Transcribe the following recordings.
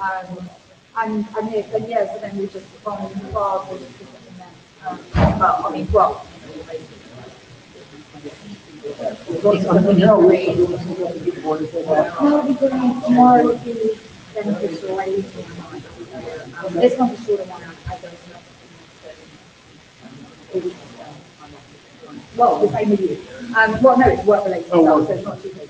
Um, and, and yeah, and yeah, so then we just find the bar was just and then, um, but I mean, well. No, because tomorrow would be beneficial, I leave it um, This one's a shorter one, I don't know. Well, the same with you. Um, well, no, it's work related Oh, stuff, work. so it's not too big.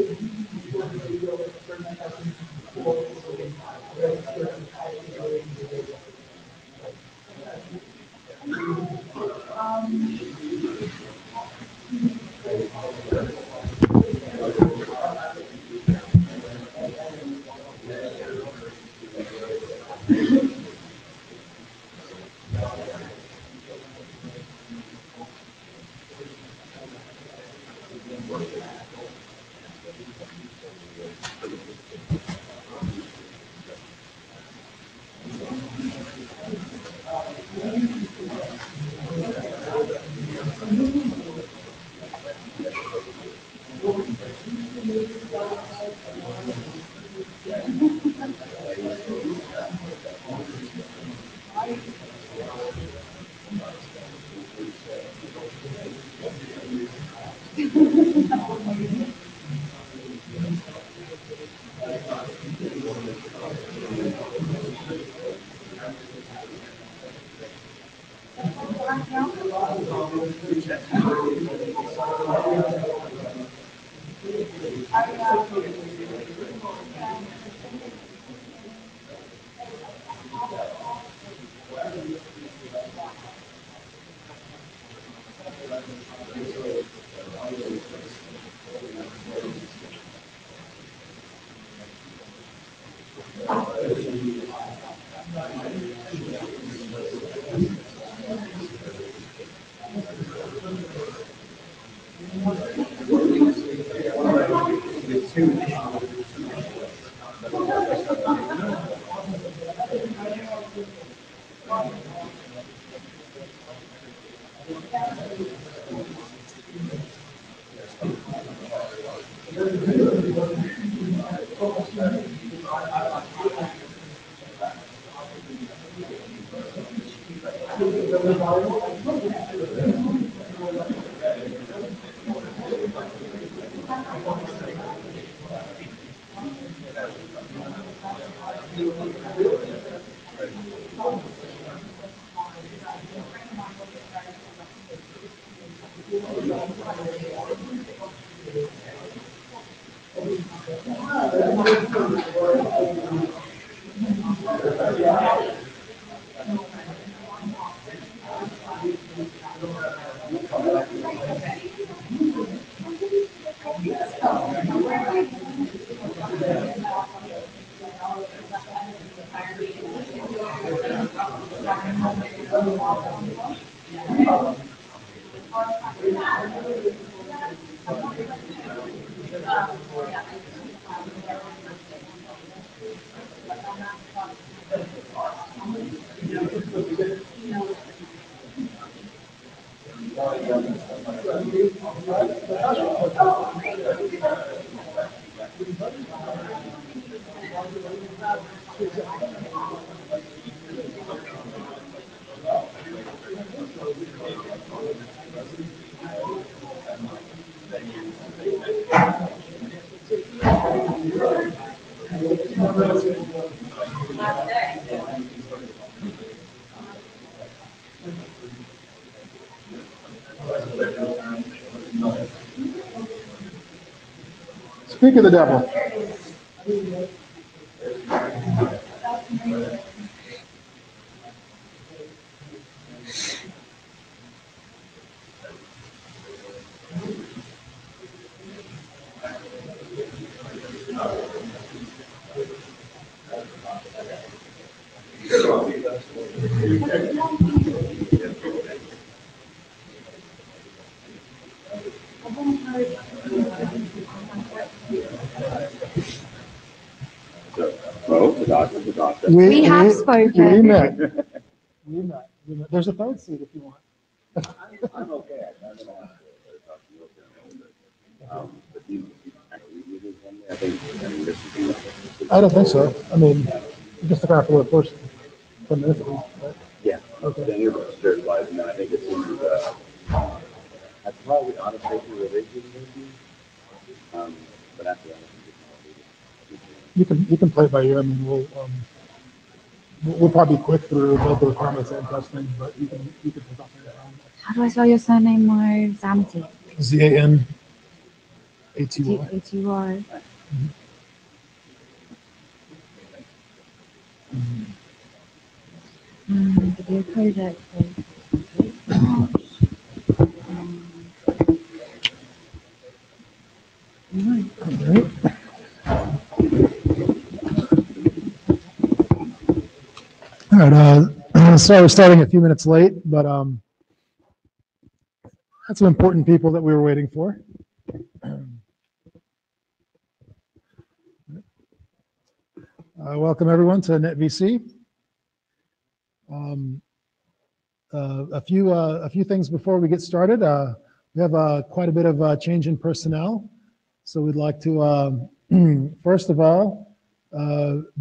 Thank you. Speak of the devil. The doctor. We have We spoken. met. We met. We met. There's a third seat if you want. I'm okay. I don't know. Um, but you, you actually, you did one day, I think, I mean, this would be- I don't think so. I mean, just took out the word first. Ten right? Yeah. Okay. Then you're certified, and I think it's in the, that's probably out of paper revision, maybe. Um, but after that, I think it's You can, you can play by ear. I mean, we'll, um, we'll probably be quick through both the requirements and testing, but you can, you can pick up. How do I spell your surname, Mo? Zanaty. Z A N A T Y. A T Y. Hmm, video codec. Um, Right. All right, uh, sorry, we're starting a few minutes late, but, um, had some important people that we were waiting for. Uh, welcome everyone to NetVC. Um, uh, a few, uh, a few things before we get started. Uh, we have, uh, quite a bit of, change in personnel. So we'd like to, um, first of all,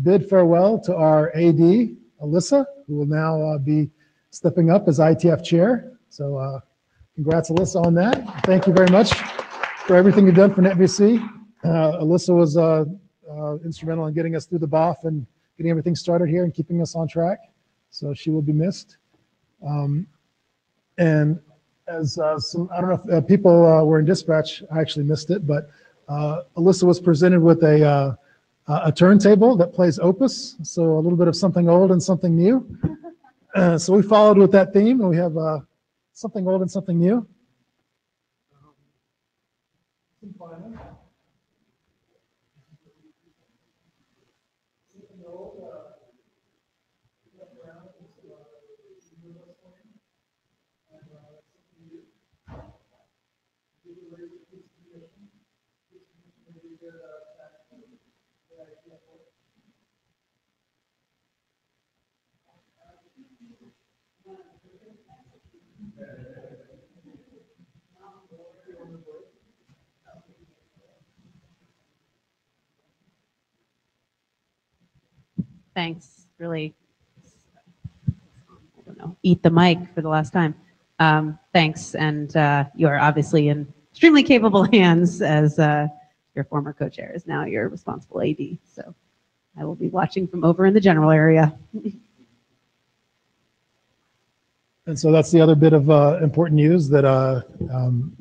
bid farewell to our AD, Alissa, who will now uh, be stepping up as IETF chair. So uh, congrats, Alissa, on that. Thank you very much for everything you've done for NetVC. Uh, Alissa was instrumental in getting us through the BOF and getting everything started here and keeping us on track. So she will be missed. Um, and as uh, some, I don't know if uh, people uh, were in dispatch, I actually missed it, but Alyssa was presented with a uh, a turntable that plays Opus, so a little bit of something old and something new. Uh, so we followed with that theme, and we have uh, something old and something new. Thanks, really, I don't know, eat the mic for the last time. Um, thanks, and uh, you are obviously in extremely capable hands as uh, your former co-chair is now your responsible AD. So I will be watching from over in the general area. And so that's the other bit of uh, important news that uh, um,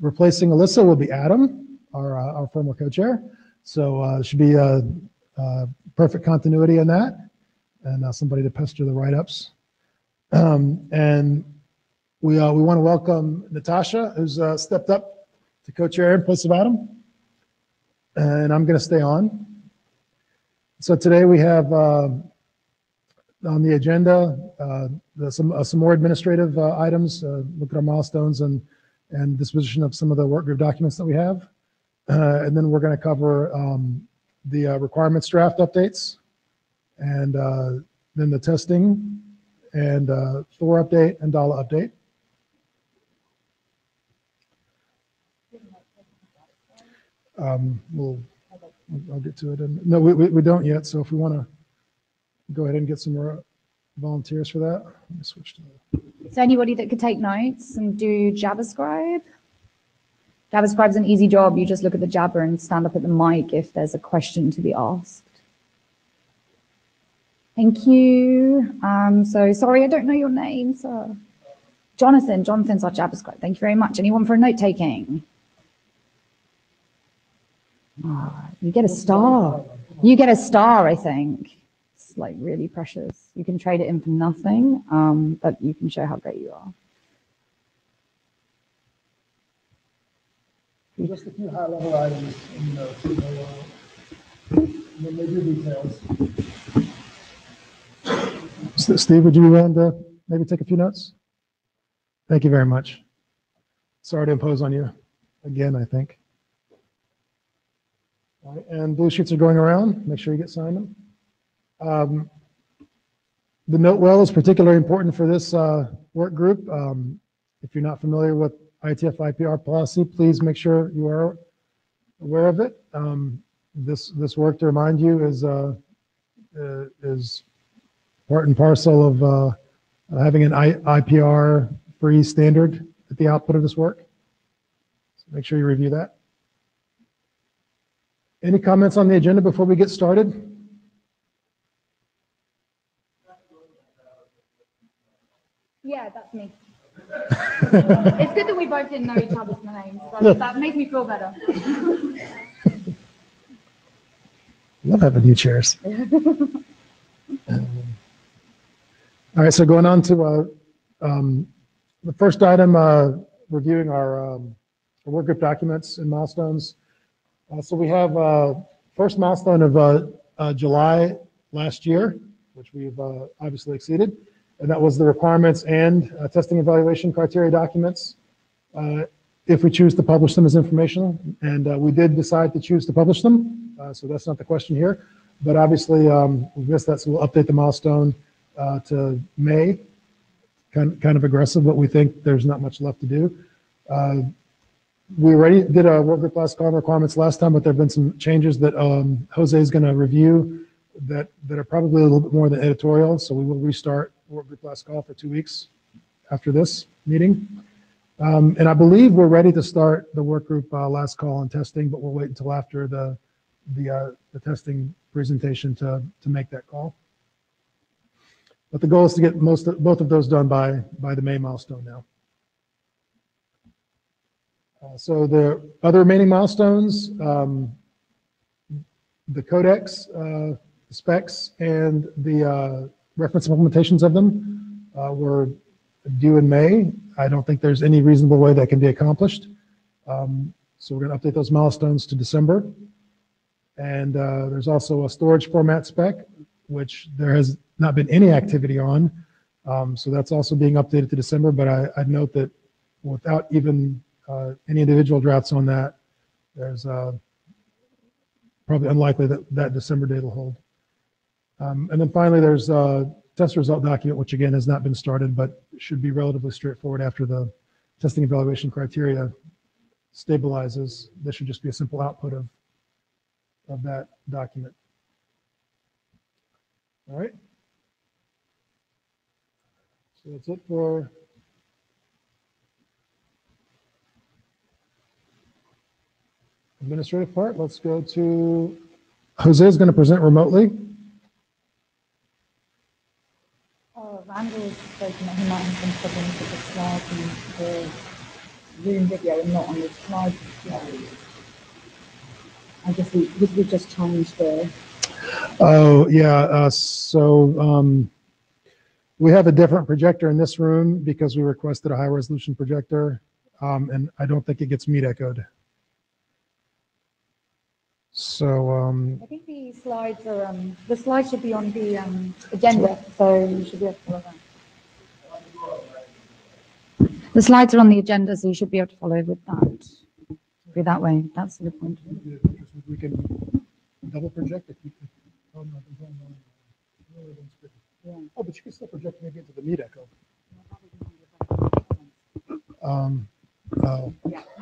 replacing Alissa will be Adam, our, uh, our former co-chair. So uh, should be uh, uh, perfect continuity in that and uh, somebody to pester the write-ups. Um, and we, uh, we want to welcome Natasha, who's uh, stepped up to co-chair in place of Adam. and I'm going to stay on. So today we have uh, on the agenda uh, the- some uh, some more administrative items. Look at our milestones and and disposition of some of the work group documents that we have, and then we're going to cover um, the uh, requirements draft updates, and uh, then the testing and uh, Thor update and Daala update. Um, we'll, I'll get to it. And no, we, we, we don't yet. So if we want to go ahead and get some more volunteers for that, let me switch to. Is there anybody that could take notes and do Jabber scribe? Jabber scribe's an easy job. You just look at the Jabber and stand up at the mic if there's a question to be asked. Thank you. Um, so sorry, I don't know your name, sir. Jonathan, Jonathan's our Jabber scribe. Thank you very much. Anyone for a note taking? Ah, you get a star. You get a star, I think. It's like really precious. You can trade it in for nothing, um, but you can show how great you are. Just a few high-level items, you know, to know, uh, the major details. So, Steve, would you be willing to maybe take a few notes? Thank you very much. Sorry to impose on you again, I think. All right, and blue sheets are going around. Make sure you get signed them. Um, The note well is particularly important for this uh, work group. Um, If you're not familiar with IETF IPR policy, please make sure you are aware of it. Um, This, this work, to remind you, is, uh, uh, is part and parcel of uh, having an I- IPR-free standard at the output of this work. So Make sure you review that. Any comments on the agenda before we get started? Yeah, that's me. it's good that we both didn't know each other's names. That, that makes me feel better. Love having new chairs. Um, All right, so going on to uh, um, the first item, uh, reviewing our um, our work group documents and milestones. Uh, So we have uh, first milestone of uh, uh, July last year, which we've uh, obviously exceeded, and that was the requirements and uh, testing evaluation criteria documents. Uh, If we choose to publish them as informational, and uh, we did decide to choose to publish them, uh, so that's not the question here. But obviously, um, we missed that, so we'll update the milestone uh, to May. Kind, kind of aggressive, but we think there's not much left to do. Uh, We already did a work group last call requirements last time, but there've been some changes that um, Jose is going to review that, that are probably a little bit more than editorial, so we will restart work group last call for two weeks after this meeting. Um, And I believe we're ready to start the work group uh, last call on testing, but we'll wait until after the, the, uh, the testing presentation to, to make that call. But the goal is to get most, of- both of those done by, by the May milestone now. Uh, So the other remaining milestones, um, the codecs, uh, specs, and the uh, reference implementations of them uh, were due in May. I don't think there's any reasonable way that can be accomplished. Um, So we're going to update those milestones to December. And uh, there's also a storage format spec, which there has not been any activity on. Um, So that's also being updated to December, but I, I'd note that without even uh, any individual drafts on that, there's uh, probably unlikely that that December date will hold. Um, And then finally, there's a test result document, which again has not been started, but should be relatively straightforward after the testing evaluation criteria stabilizes. This should just be a simple output of, of that document. All right. So that's it for administrative part. Let's go to, Jose is going to present remotely. Oh, Randall's spoken that he might have some problems with the slides and the Zoom video and not on the slide. I guess we, we we just changed the, Oh, yeah, uh, so, um, we have a different projector in this room because we requested a high resolution projector. Um, and I don't think it gets meat echoed. So, um, I think the slides are, um, the slides should be on the, um, agenda, so you should be able to follow that. The slides are on the agenda, so you should be able to follow with that. Be that way, that's the point. we can double project if you could. oh, no, no, no. Oh, but you can still project maybe into the Meetecho. Um, uh,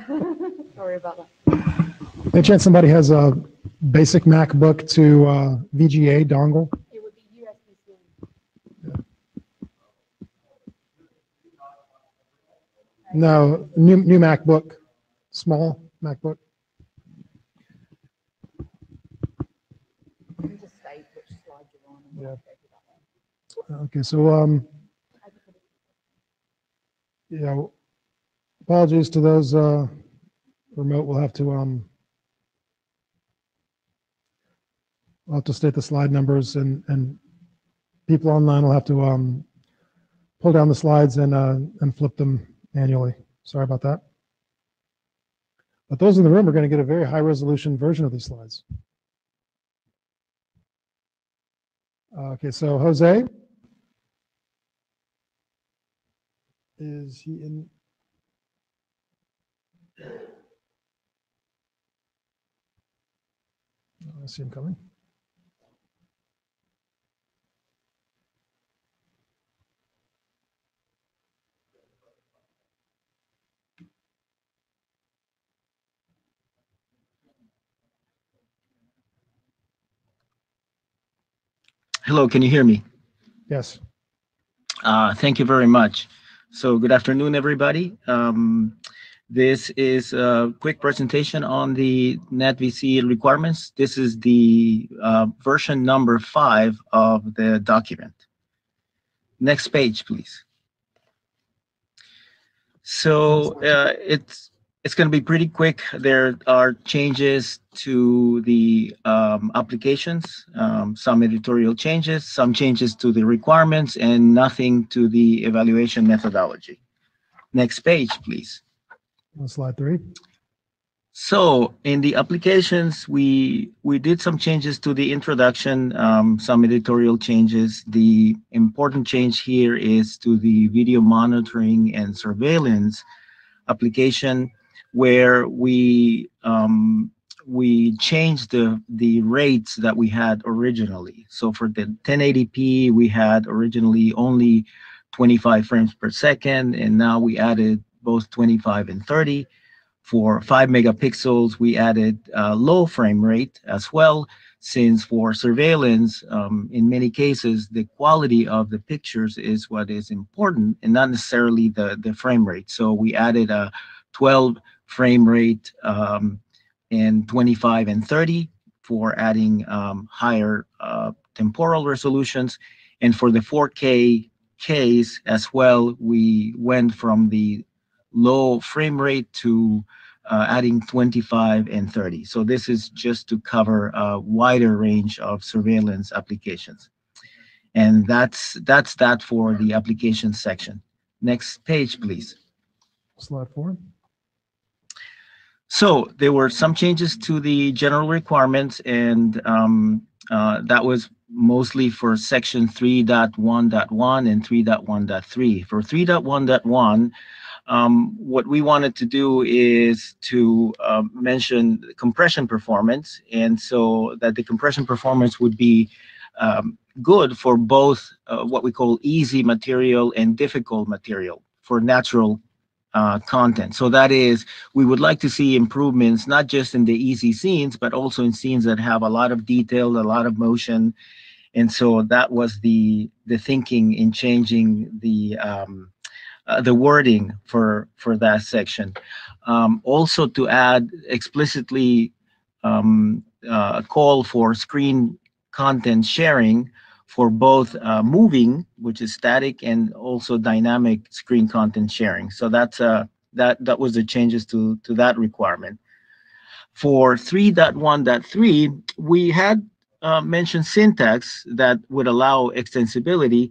Sorry about that. Any chance somebody has a basic MacBook to uh, VGA dongle? It would be USB-C. No, new, new MacBook, small MacBook. You just state which slide you're on. and we'll go through that one. Okay, so, um, yeah, apologies to those, uh, remote, we'll have to, um, we'll have to state the slide numbers and, and people online will have to, um, pull down the slides and, uh, and flip them manually. Sorry about that. But those in the room are going to get a very high resolution version of these slides. Okay, so Jose? Is he in? I see him coming. Hello, can you hear me? Yes. Uh, thank you very much. So good afternoon, everybody. Um, this is a quick presentation on the NetVC requirements. This is the uh, version number five of the document. Next page, please. So uh, it's it's going to be pretty quick. There are changes to the um, applications, um, some editorial changes, some changes to the requirements, and nothing to the evaluation methodology. Next page, please. On slide three. So in the applications, we we did some changes to the introduction, um, some editorial changes. The important change here is to the video monitoring and surveillance application, where we um, we changed the the rates that we had originally. So for the 1080p, we had originally only 25 frames per second, and now we added both 25 and 30. For 5 megapixels, we added uh, low frame rate as well, since for surveillance, um, in many cases, the quality of the pictures is what is important and not necessarily the, the frame rate. So we added a 12 frame rate um, and 25 and 30 for adding um, higher uh, temporal resolutions. And for the 4K case as well, we went from the low frame rate to uh, adding 25 and 30. So this is just to cover a wider range of surveillance applications. And that's that's that for the application section. Next page, please. Slide four. So there were some changes to the general requirements, and um, uh, that was mostly for section 3.1.1 and 3.1.3. For 3.1.1, um, what we wanted to do is to uh, mention compression performance, and so that the compression performance would be um, good for both uh, what we call easy material and difficult material for natural uh, content. So that is, we would like to see improvements not just in the easy scenes, but also in scenes that have a lot of detail, a lot of motion, and so that was the the thinking in changing the um, uh, the wording for for that section. Um, also to add explicitly um, uh, a call for screen content sharing for both uh, moving, which is static, and also dynamic screen content sharing. So that's uh, that that was the changes to to that requirement. For 3.1.3, we had uh, mentioned syntax that would allow extensibility,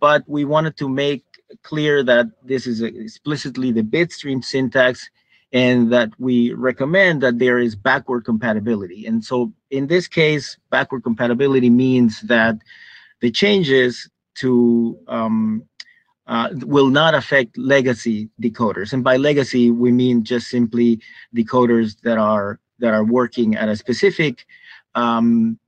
but we wanted to make clear that this is explicitly the bitstream syntax and that we recommend that there is backward compatibility. And so in this case, backward compatibility means that the changes to um, uh, will not affect legacy decoders. And by legacy, we mean just simply decoders that are that are working at a specific um,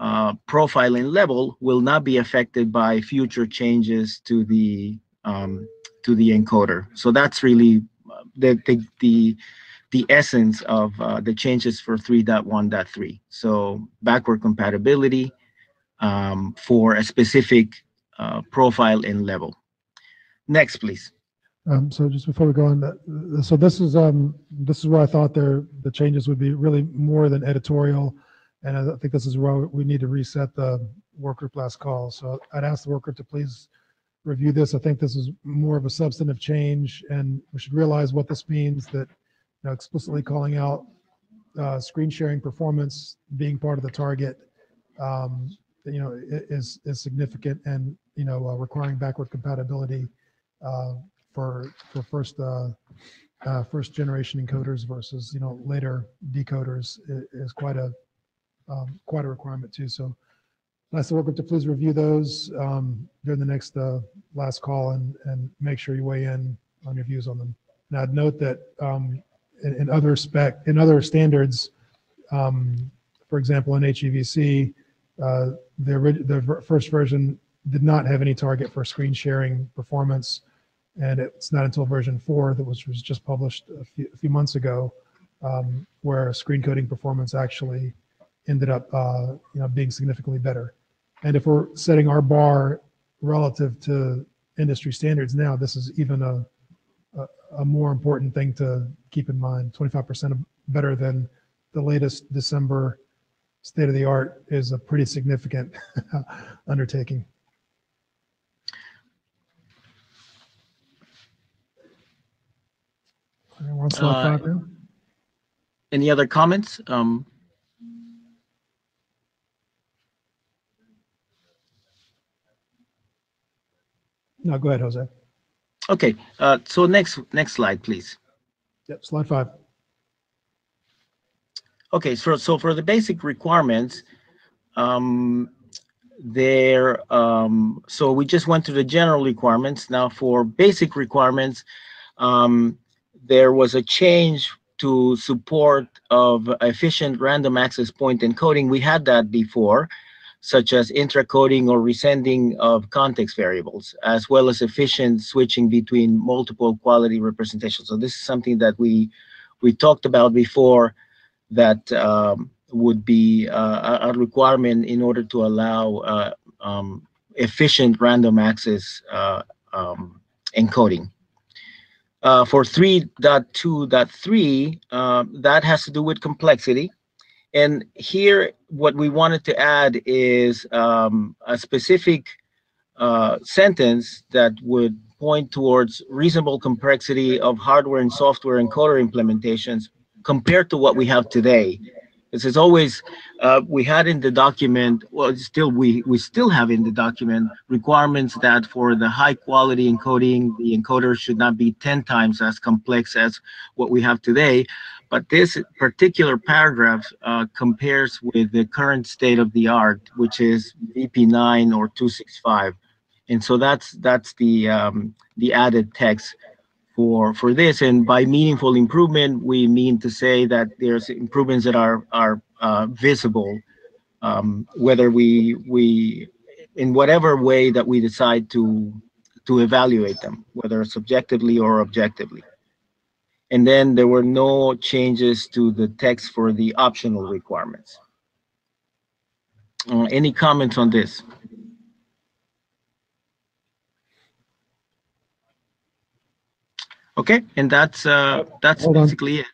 uh, profiling level will not be affected by future changes to the um, to the encoder. So that's really uh, the the the, the essence of uh, the changes for 3.1.3. So backward compatibility um, for a specific uh, profile and level. Next, please. Um, so just before we go on, uh, so this is, um, this is where I thought there, the changes would be really more than editorial. And I think this is where we need to reset the work group last call. So I'd ask the work group to please review this. I think this is more of a substantive change and we should realize what this means that, you know, explicitly calling out, uh, screen sharing performance being part of the target, um, you know, is, is significant and, you know, uh, requiring backward compatibility, uh, for for first uh, uh, first generation encoders versus you know later decoders is quite a um, quite a requirement too. So to work with to please review those um, during the next uh, last call and and make sure you weigh in on your views on them. And I'd note that um, in, in other spec in other standards, um, for example, in HEVC, uh, the the first version did not have any target for screen sharing performance. And it's not until version four that was, was just published a few, a few months ago, um, where screen coding performance actually ended up, uh, you know, being significantly better. And if we're setting our bar relative to industry standards now, this is even a, a, a more important thing to keep in mind. 25% better than the latest December state of the art is a pretty significant undertaking. All right, We're on slide Uh. Any other comments? Um, No, go ahead, Jose. okay, uh, so next next slide, please. Yep, slide five. Okay, so so for the basic requirements, um, there, um, so we just went to the general requirements. Now for basic requirements, um, there was a change to support of efficient random access point encoding. We had that before, such as intra-coding or resending of context variables, as well as efficient switching between multiple quality representations. So this is something that we we talked about before that um, would be uh, a requirement in order to allow uh, um, efficient random access uh, um, encoding. For 3.2.3, uh, that has to do with complexity. And here, what we wanted to add is um, a specific uh, sentence that would point towards reasonable complexity of hardware and software encoder implementations compared to what we have today. This is always, uh, we had in the document, well, still, we, we still have in the document requirements that for the high quality encoding, the encoder should not be 10 times as complex as what we have today. But this particular paragraph uh, compares with the current state of the art, which is VP9 or 265. And so that's, that's the, um, the added text for for this. And by meaningful improvement we mean to say that there's improvements that are are uh, visible um, whether we we in whatever way that we decide to to evaluate them whether subjectively or objectively. And then there were no changes to the text for the optional requirements. Uh, any comments on this okay and that's uh that's Hold on. basically it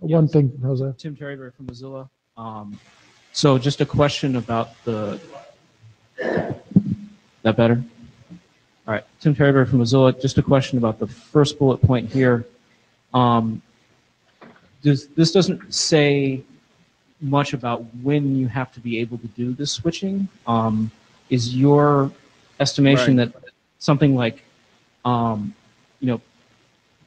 One thing, Jose. Tim Terriberry from Mozilla. Um, so just a question about the, that better? All right, Tim Terriberry from Mozilla. Just a question about the first bullet point here. Um, does, this doesn't say much about when you have to be able to do this switching. Um, is your estimation that something like, um, you know,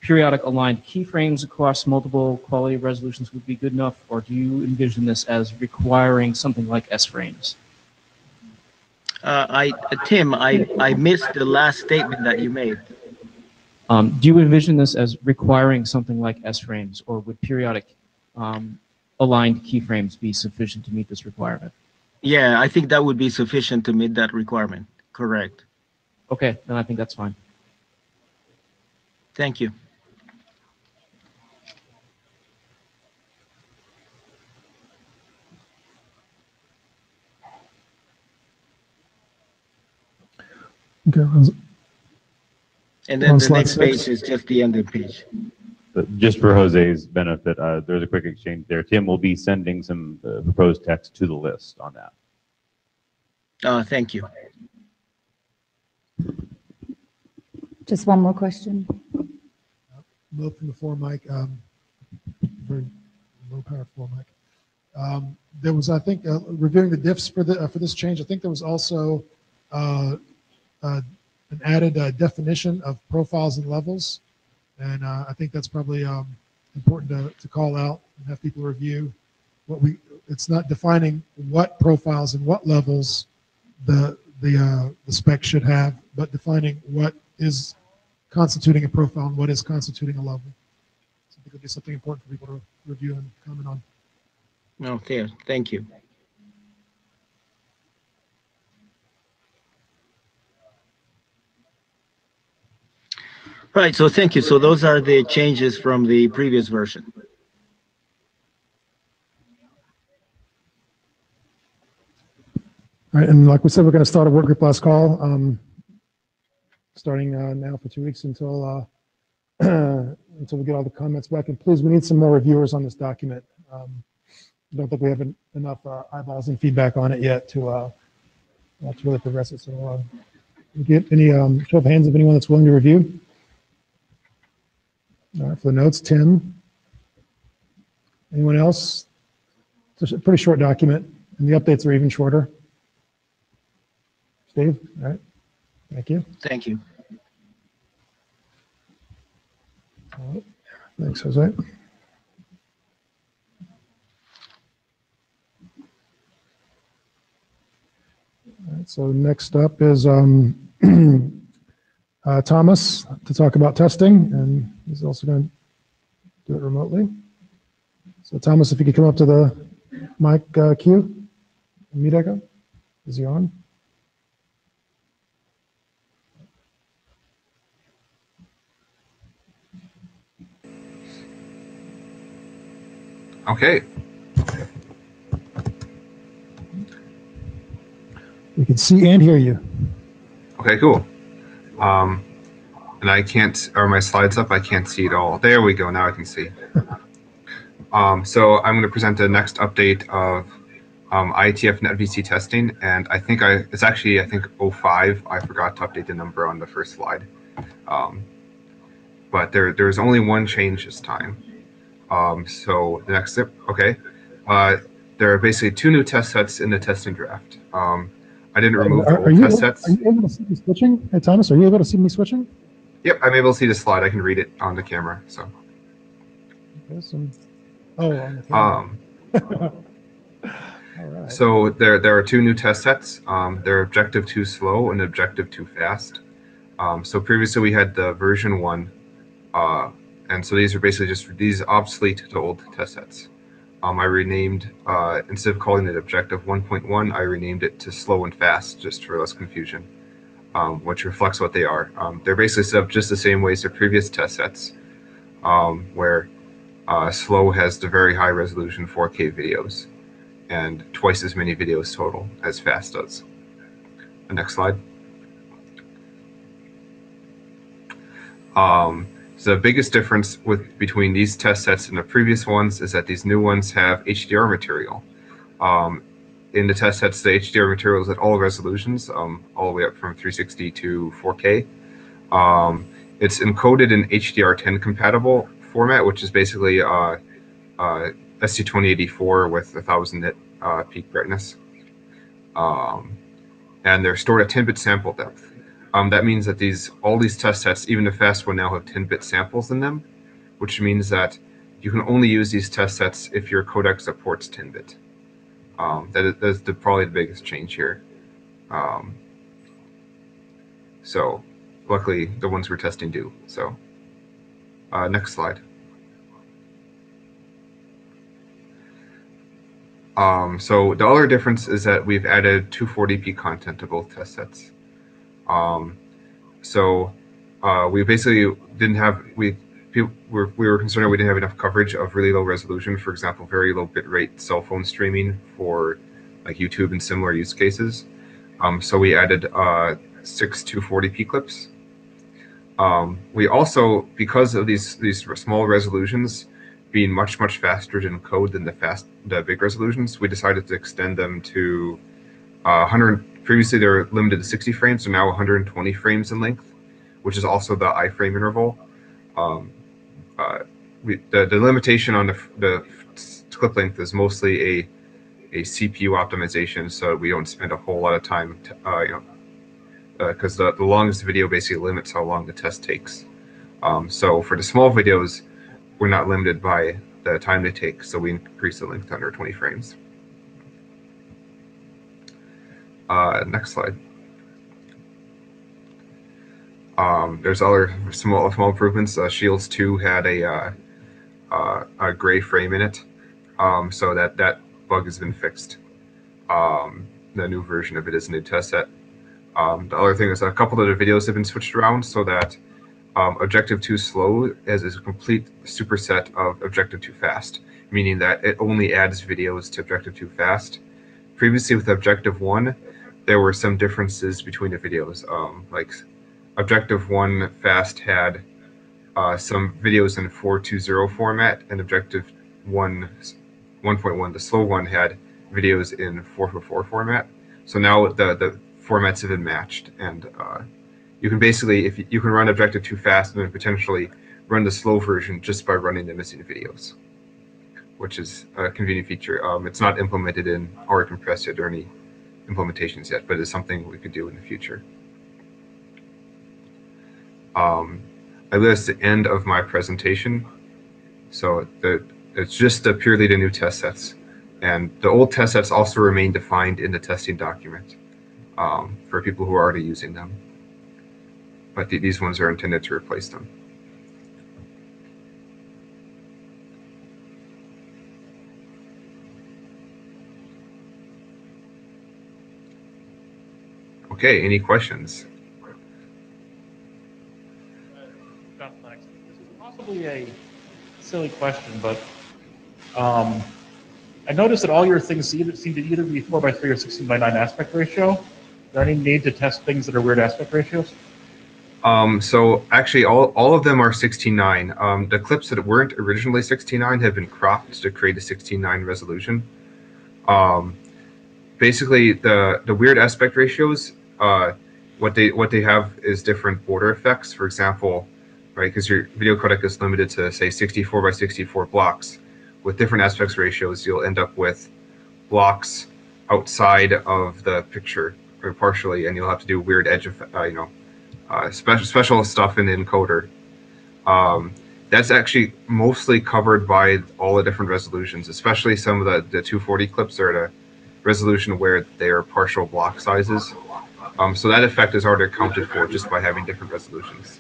periodic aligned keyframes across multiple quality resolutions would be good enough, or do you envision this as requiring something like S-frames? Uh, I, Tim, I, I missed the last statement that you made. Um, do you envision this as requiring something like S-frames, or would periodic um, aligned keyframes be sufficient to meet this requirement? Yeah, I think that would be sufficient to meet that requirement. Correct. Okay, then I think that's fine. Thank you. Okay, Ros- And then On the slide next six. page is just the ending page. But just for Jose's benefit, uh, there's a quick exchange there. Tim will be sending some uh, proposed text to the list on that. Uh, thank you. Just one more question. low from the floor mic, um, very low power floor mic. Um, there was, I think, uh, reviewing the diffs for the, uh, for this change, I think there was also, uh, uh, an added uh, definition of profiles and levels. And, uh, I think that's probably, um, important to, to call out and have people review what we, it's not defining what profiles and what levels the, the, uh, the spec should have, but defining what is constituting a profile and what is constituting a level. So I think it'll be something important for people to review and comment on. Okay, thank you. Right, so thank you. So those are the changes from the previous version. All right, and like we said, we're going to start a work group last call, um, starting uh, now for two weeks until uh, until we get all the comments back. And please, we need some more reviewers on this document. Um, I don't think we have en- enough uh, eyeballs and feedback on it yet to uh, to really progress it. So, uh, get any um, show of hands of anyone that's willing to review. All right, for the notes, Tim. Anyone else? It's a pretty short document, and the updates are even shorter. Steve, all right, thank you. Thank you. All right. Thanks, Jose. All right, so next up is um, uh, Thomas to talk about testing, and he's also going to do it remotely. So Thomas, if you could come up to the mic uh, queue, Meetecho, is he on? Okay. We can see and hear you. Okay, cool. Um, and I can't, are my slides up? I can't see it all. There we go. Now I can see. um, so I'm going to present the next update of um, IETF NetVC testing. And I think I, it's actually, I think 05. I forgot to update the number on the first slide. Um, but there, there's only one change this time. Um, so the next step, okay. Uh, there are basically two new test sets in the testing draft. Um, I didn't remove the Are, are old you, test able- sets. are you able to see me switching? Hey, Thomas, are you able to see me switching? Yep, I'm able to see the slide. I can read it on the camera. So, Awesome. Oh, on the camera. um, All right. so there there are two new test sets. Um, they're objective too slow and objective too fast. Um, so previously we had the version one, uh, and so these are basically just these obsolete to old test sets. Um, I renamed uh, instead of calling it objective 1.1, I renamed it to slow and fast just for less confusion, um, which reflects what they are. Um, they're basically set up just the same way as their previous test sets, um, where uh, slow has the very high resolution 4K videos and twice as many videos total as fast does. The next slide. Um, so the biggest difference with between these test sets and the previous ones is that these new ones have HDR material. Um, in the test sets, the HDR materials at all resolutions, um, all the way up from 360 to 4K. Um, it's encoded in HDR10 compatible format, which is basically uh, uh, ST2084 with 1000 nit uh, peak brightness. Um, and they're stored at 10 bit sample depth. Um, that means that these all these test sets, even the fast one, now have 10-bit samples in them, which means that you can only use these test sets if your codec supports 10-bit. Um, that is, that's the, probably the biggest change here. Um, so, luckily, the ones we're testing do. So, uh, next slide. Um, so the other difference is that we've added 240p content to both test sets. Um, so uh, we basically didn't have we people were, we were concerned we didn't have enough coverage of really low resolution. For example, very low bitrate cell phone streaming for like YouTube and similar use cases. Um, so we added uh, six 240p clips. Um, we also, because of these these small resolutions being much much faster to encode than the fast the big resolutions, we decided to extend them to uh, 100 Previously, they were limited to 60 frames, so now 120 frames in length, which is also the iframe interval. Um, uh, the, the limitation on the, the clip length is mostly a a CPU optimization, so we don't spend a whole lot of time, uh, you know, because uh, the, the longest video basically limits how long the test takes. Um, so for the small videos, we're not limited by the time they take, so we increase the length under 20 frames. Uh, next slide. Um, there's other small small improvements. Uh, Shields 2 had a uh, uh, a gray frame in it, um, so that that bug has been fixed. Um, the new version of it is a new test set. Um, the other thing is a couple of the videos have been switched around so that um, Objective 2 Slow is a complete superset of Objective 2 Fast, meaning that it only adds videos to Objective 2 Fast. Previously with Objective 1, there were some differences between the videos. Um, like Objective One Fast had uh, some videos in 420 format, and Objective One 1.1, the slow one, had videos in 444 format. So now the the formats have been matched, and uh, you can basically if you, you can run Objective Two Fast and then potentially run the slow version just by running the missing videos, which is a convenient feature. Um, it's not implemented in Are We Compressed Yet or any implementations yet, but it's something we could do in the future. Um, I list the end of my presentation. So the, it's just the purely the new test sets. And the old test sets also remain defined in the testing document um, for people who are already using them. But th these ones are intended to replace them. Okay, any questions? Possibly a silly question, but um, I noticed that all your things either, seem to either be 4 by 3 or 16 by 9 aspect ratio. Is there any need to test things that are weird aspect ratios? Um, so actually, all, all of them are 16.9. Um, the clips that weren't originally 16.9 have been cropped to create a 16.9 resolution. Um, basically, the, the weird aspect ratios uh, what they what they have is different border effects. For example, right, because your video codec is limited to say 64 by 64 blocks. With different aspect ratios, you'll end up with blocks outside of the picture or partially, and you'll have to do weird edge of uh, you know uh, special special stuff in the encoder. Um, that's actually mostly covered by all the different resolutions, especially some of the, the 240 clips are at a resolution where they are partial block sizes. Um, so that effect is already accounted for just by having different resolutions.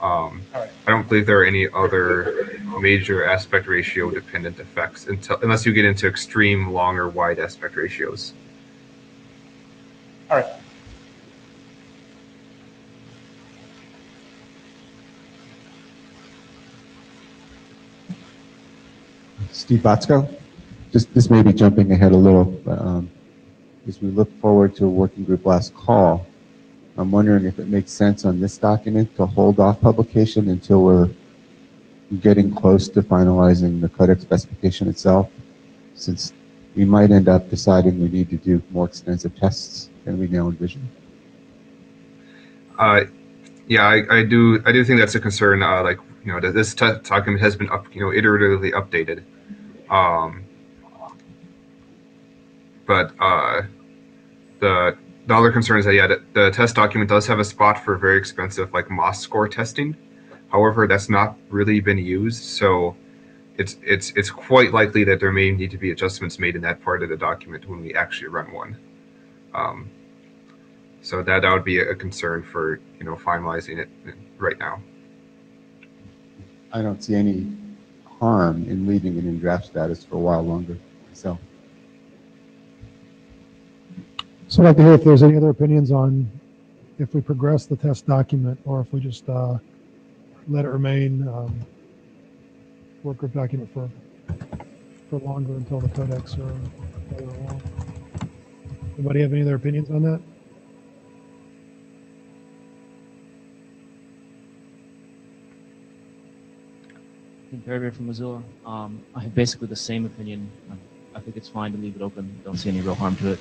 Um, I don't believe there are any other major aspect ratio dependent effects until unless you get into extreme long or wide aspect ratios. All right. Steve Botzko. Just this may be jumping ahead a little, but um, as we look forward to a working group last call, I'm wondering if it makes sense on this document to hold off publication until we're getting close to finalizing the codec specification itself, since we might end up deciding we need to do more extensive tests than we now envision. Uh, yeah, I, I, do. I do think that's a concern. Uh, like you know, this document has been up, you know, iteratively updated. Um, but uh, the the other concern is that yeah, the, the test document does have a spot for very expensive like MOS score testing. However, that's not really been used, so it's it's it's quite likely that there may need to be adjustments made in that part of the document when we actually run one. Um, so that that would be a concern for you know finalizing it right now. I don't see any harm in leaving it in draft status for a while longer. So I'd like to hear if there's any other opinions on if we progress the test document or if we just uh, let it remain um, work group document for for longer until the codecs or. Anybody have any other opinions on that? Terriberry from Mozilla. Um, I have basically the same opinion. I think it's fine to leave it open. Don't see any real harm to it.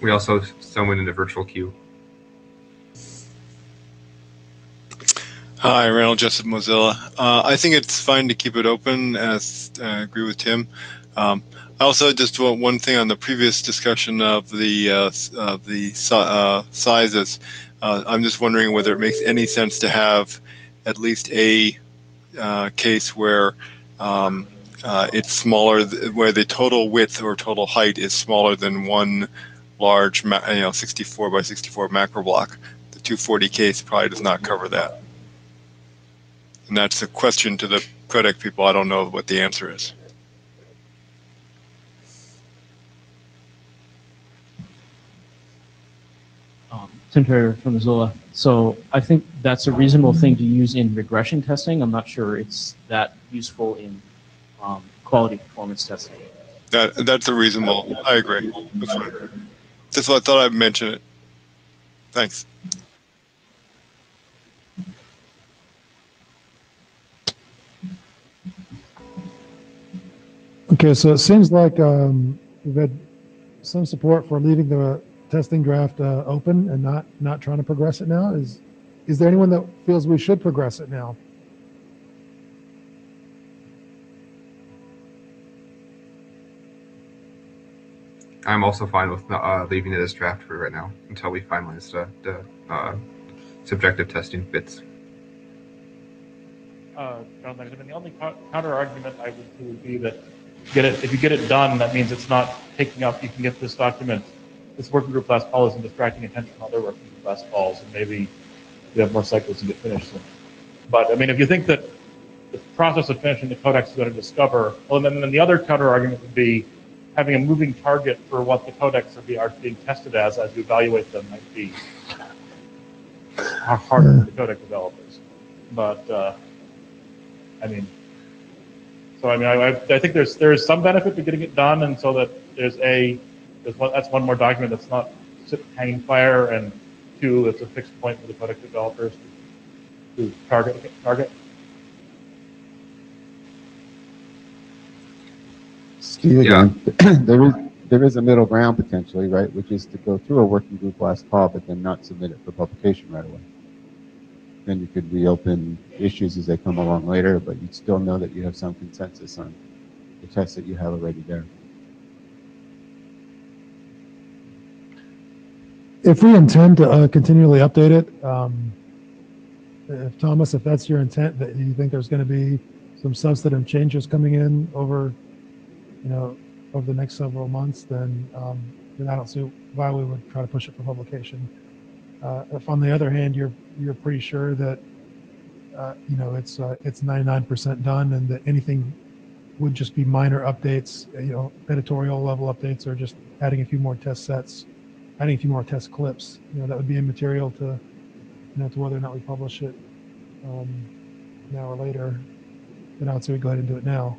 We also someone in the virtual queue. Hi, Randell Jesup, Mozilla. Uh, I think it's fine to keep it open. As uh, I agree with Tim. Um, I also just want one thing on the previous discussion of the uh, of the uh, sizes. Uh, I'm just wondering whether it makes any sense to have at least a uh, case where um, uh, it's smaller, where the total width or total height is smaller than one large, you know, 64 by 64 macro block. The 240 case probably does not cover that. And that's a question to the codec people. I don't know what the answer is. Um, Tim Terriberry from Mozilla. So I think that's a reasonable thing to use in regression testing. I'm not sure it's that useful in um, quality performance testing. That that's a reasonable. I agree. That's. Just I thought I'd mention it. Thanks. Okay, so it seems like um, we've had some support for leaving the testing draft uh, open and not not trying to progress it now. Is is there anyone that feels we should progress it now? I'm also fine with uh, leaving it as draft for right now until we finalize the, the uh, subjective testing bits. Uh, John, I mean, the only counter argument I would do would be that get it if you get it done, that means it's not taking up. You can get this document, this working group last call isn't distracting attention from other working group last calls, and maybe you have more cycles to get finished. Soon. But I mean, if you think that the process of finishing the codecs is going to discover, well, then, then the other counter argument would be having a moving target for what the codecs are, be, are being tested as as you evaluate them might be harder for the codec developers. But uh, I mean, so I mean, I, I think there's there is some benefit to getting it done, and so that there's a there's one that's one more document that's not hanging fire, and two, it's a fixed point for the codec developers to, to target target. Steve again, there is there is a middle ground potentially, right? Which is to go through a working group last call, but then not submit it for publication right away. Then you could reopen issues as they come along later, but you'd still know that you have some consensus on the tests that you have already there. If we intend to uh, continually update it, um, if Thomas, if that's your intent, that you think there's going to be some substantive changes coming in over, you know, over the next several months, then um, then I don't see why we would try to push it for publication. Uh, if on the other hand, you're you're pretty sure that uh, you know it's uh, it's 99% done, and that anything would just be minor updates, you know, editorial level updates, or just adding a few more test sets, adding a few more test clips. You know, that would be immaterial to you know to whether or not we publish it um, now or later. Then I would say we go ahead and do it now.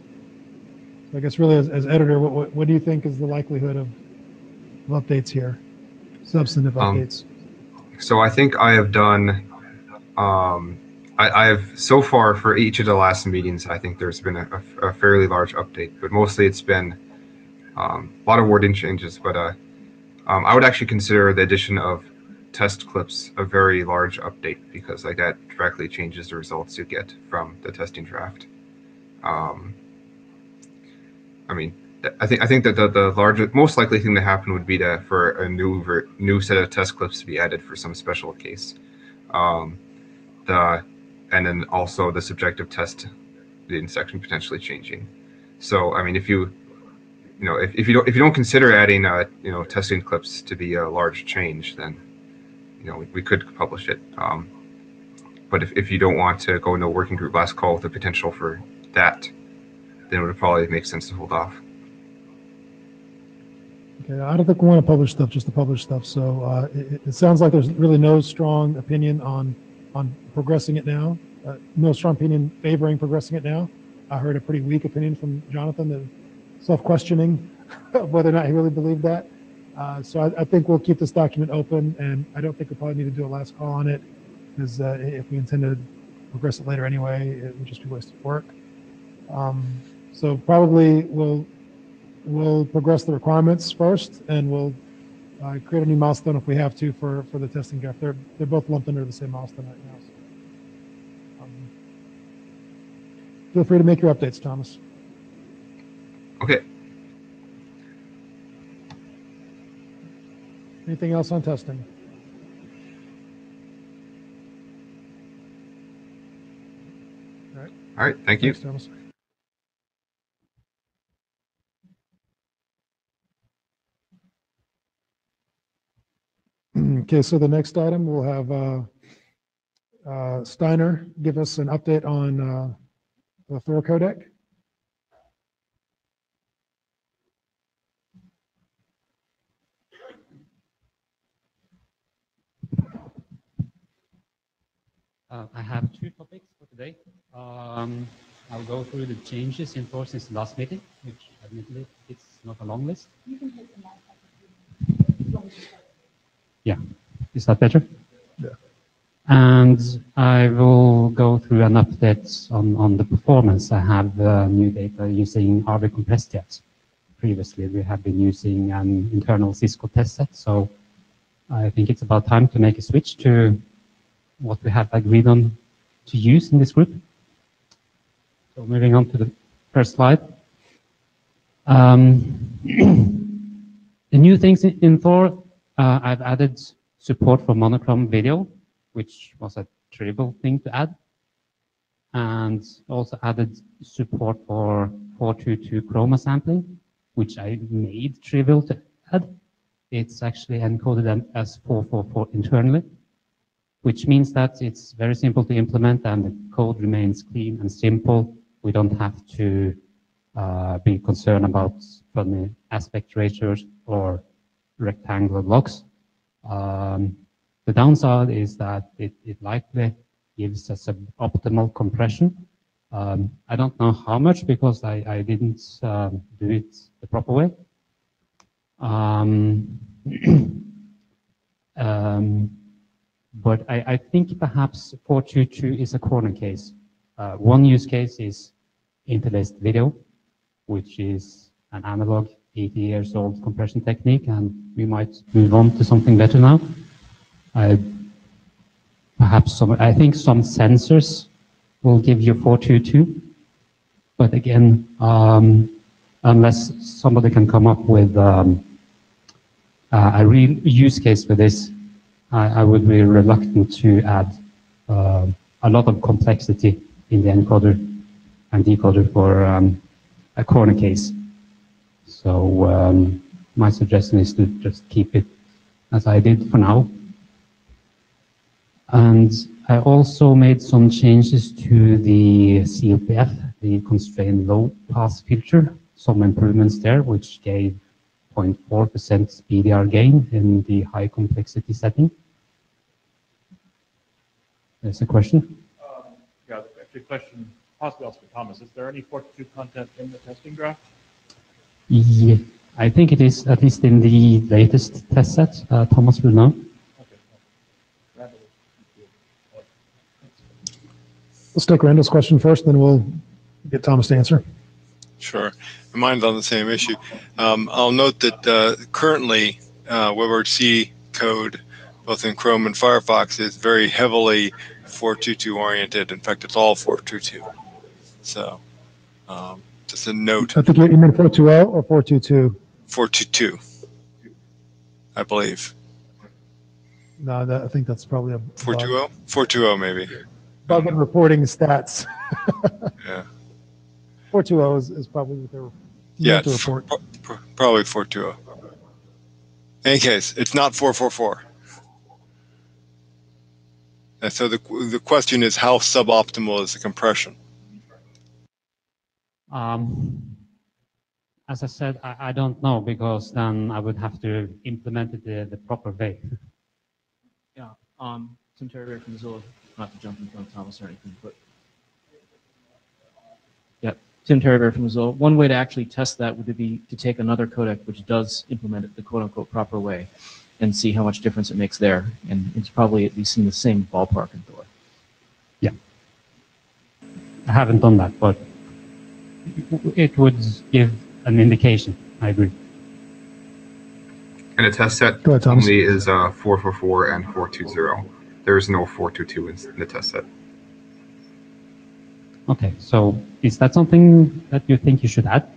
So I guess really, as, as editor, what, what, what do you think is the likelihood of, of updates here, substantive Um, updates? So I think I have done. Um, I, I've so far for each of the last meetings. I think there's been a, a, a fairly large update, but mostly it's been um, a lot of wording changes. But uh, um, I would actually consider the addition of test clips a very large update because like that directly changes the results you get from the testing draft. Um, I mean, I think I think that the, the largest, most likely thing to happen would be to for a new ver, new set of test clips to be added for some special case. Um, the and then also the subjective test, the section potentially changing. So I mean, if you you know if, if you don't if you don't consider adding uh, you know testing clips to be a large change, then you know we, we could publish it. Um, but if, if you don't want to go into a working group last call with the potential for that, then it would probably make sense to hold off. Okay, I don't think we want to publish stuff just to publish stuff. So uh, it, it sounds like there's really no strong opinion on on progressing it now. Uh, no strong opinion favoring progressing it now. I heard a pretty weak opinion from Jonathan, that self-questioning whether or not he really believed that. Uh, so I, I, think we'll keep this document open, and I don't think we'll probably need to do a last call on it because uh, if we intend to progress it later anyway, it would just be wasted work. Um, so probably we'll we'll progress the requirements first, and we'll uh, create a new milestone if we have to for for the testing draft. They're they're both lumped under the same milestone right now. So, um, feel free to make your updates, Thomas. Okay. Anything else on testing? All right. All right. Thank you. Thanks, Thomas. Okay, so the next item, we'll have uh, uh, Steinar give us an update on uh, the Thor codec. Uh, I have two topics for today. Um, I'll go through the changes in Thor since the last meeting, which admittedly it's not a long list. You can hit the mic. Yeah, is that better? Yeah. And I will go through an update on, on the performance. I have uh, new data using Are We Compressed Yet. Previously, we have been using an internal Cisco test set, so I think it's about time to make a switch to what we have agreed on to use in this group. So moving on to the first slide. Um, the new things in, in Thor, uh, I've added support for monochrome video, which was a trivial thing to add. And also added support for 422 chroma sampling, which I made trivial to add. It's actually encoded as 444 internally which means that it's very simple to implement and the code remains clean and simple. We don't have to uh, be concerned about funny aspect ratios or rectangular blocks. Um, the downside is that it, it likely gives us an optimal compression. Um, I don't know how much because I, I didn't um, do it the proper way. Um, um but I, I think perhaps 422 is a corner case. Uh, one use case is interlaced video, which is an analog 80 years old compression technique, and we might move on to something better now. I, perhaps some, I think some sensors will give you 422, but again, um, unless somebody can come up with um, uh, a real use case for this, I, I would be reluctant to add uh, a lot of complexity in the encoder and decoder for um, a corner case. So um, my suggestion is to just keep it as I did for now. And I also made some changes to the CLPF, the constrained low pass filter, some improvements there, which gave 0.4% PDR gain in the high complexity setting. There's a question? Um, yeah, actually, question possibly also for Thomas. Is there any 42 content in the testing draft? Yeah, I think it is, at least in the latest test set. Uh, Thomas will know. Let's take Randall's question first, then we'll get Thomas to answer. Sure. Mine's on the same issue. Um, I'll note that uh, currently uh, WebRTC code, both in Chrome and Firefox, is very heavily 422 oriented. In fact, it's all 422. So um, Just a note. I think you meant 420 or 422? 422, I believe. No, that, I think that's probably a 420? 420 maybe. bug in reporting stats. Yeah. 420 is, is probably what they're Yeah, to report. pro- pro- probably 420. In any case, it's not 444. And so the, the question is how suboptimal is the compression? Um, as I said, I, I don't know because then I would have to implement it the, the proper way. Yeah, um, Tim Terriberry from Mozilla, not to jump in front of Thomas or anything, but yeah, Tim Terriberry from Mozilla. One way to actually test that would be to take another codec which does implement it the quote unquote proper way and see how much difference it makes there. And it's probably at least in the same ballpark in Thor. Yeah. I haven't done that, but it would give an indication. I agree. And a test set Go ahead, Thomas. only is uh, 444 and 420. There is no 422 in, in the test set. Okay, so is that something that you think you should add?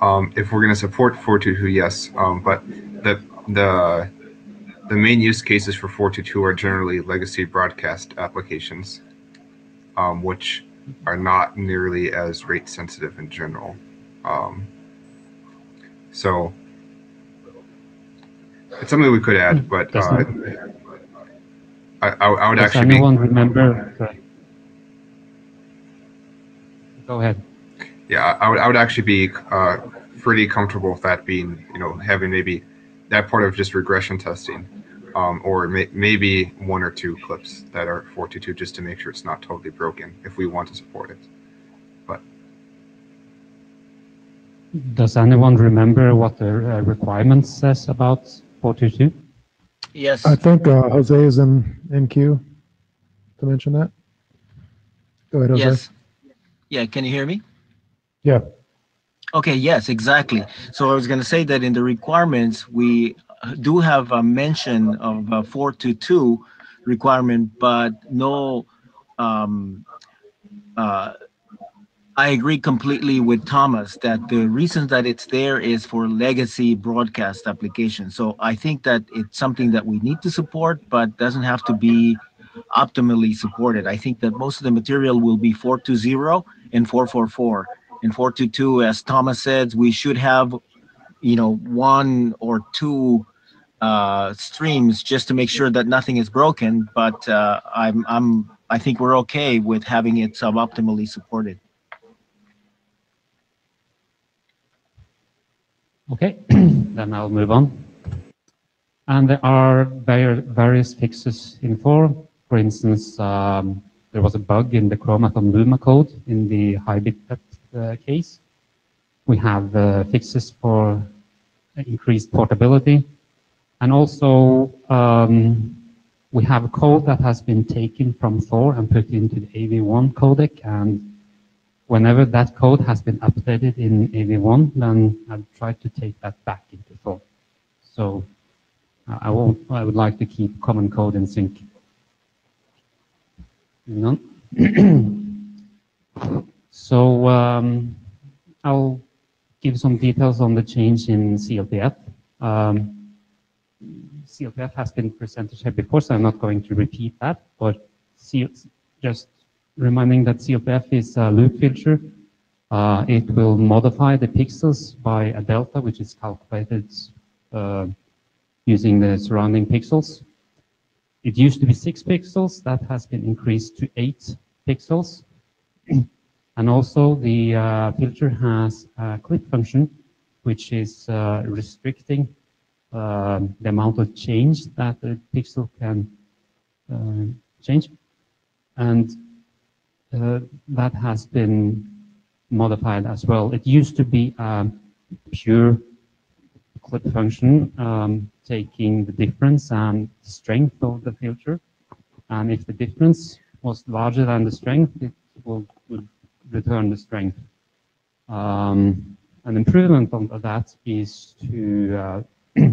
Um, if we're going to support 422, yes. Um, but the the the main use cases for 422 are generally legacy broadcast applications, um, which are not nearly as rate sensitive in general. Um, so it's something we could add, but uh, not- I, I, I would actually be anyone remember? sorry. Go ahead. Yeah, I would, I would actually be uh, pretty comfortable with that being, you know, having maybe that part of just regression testing, um, or may, maybe one or two clips that are 422 just to make sure it's not totally broken if we want to support it. But Does anyone remember what the uh, requirement says about 422? Yes. I think uh, Jose is in, in queue to mention that. Go ahead, Jose. Yes. Yeah, can you hear me? Yeah. Okay, yes, exactly. So I was going to say that in the requirements, we do have a mention of a 422 requirement, but no, um, uh, I agree completely with Thomas that the reason that it's there is for legacy broadcast applications. So I think that it's something that we need to support, but doesn't have to be optimally supported. I think that most of the material will be 420 and 444. And 422, as Thomas said, we should have, you know, one or two uh, streams just to make sure that nothing is broken. But uh, I'm, I'm, I think we're okay with having it suboptimally supported. Okay, then I'll move on. And there are var- various fixes in Thor. For instance, um, there was a bug in the chroma from luma code in the high bit uh, case. We have uh, fixes for increased portability. And also, um, we have code that has been taken from Thor and put into the AV1 codec. And whenever that code has been updated in AV1, then I've tried to take that back into Thor. So uh, I won't, I would like to keep common code in sync. On. so um, I'll give some details on the change in CLPF. Um, CLPF has been presented here before, so I'm not going to repeat that, but C just reminding that CLPF is a loop filter. Uh, it will modify the pixels by a delta, which is calculated uh, using the surrounding pixels. It used to be six pixels. That has been increased to eight pixels. and also the uh, filter has a clip function, which is uh, restricting um, the amount of change that the pixel can uh, change. And uh, that has been modified as well. It used to be a pure clip function, um, taking the difference and strength of the filter. And if the difference was larger than the strength, it will, return the strength. Um, an improvement on that is to uh,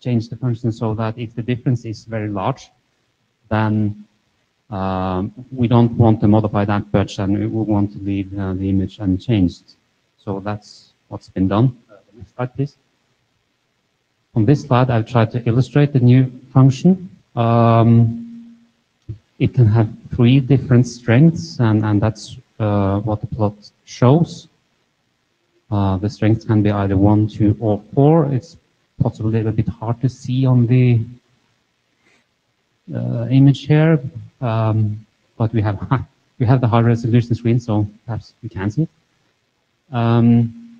change the function so that if the difference is very large, then Um, we don't want to modify that much and we want to leave uh, the image unchanged. So that's what's been done. Uh, next slide, please. On this slide, I've tried to illustrate the new function. Um, it can have three different strengths, and, and that's uh, what the plot shows. Uh, the strengths can be either one, two, or four. It's possibly a bit hard to see on the uh, image here, um, but we have we have the high resolution screen, so perhaps we can see. Um,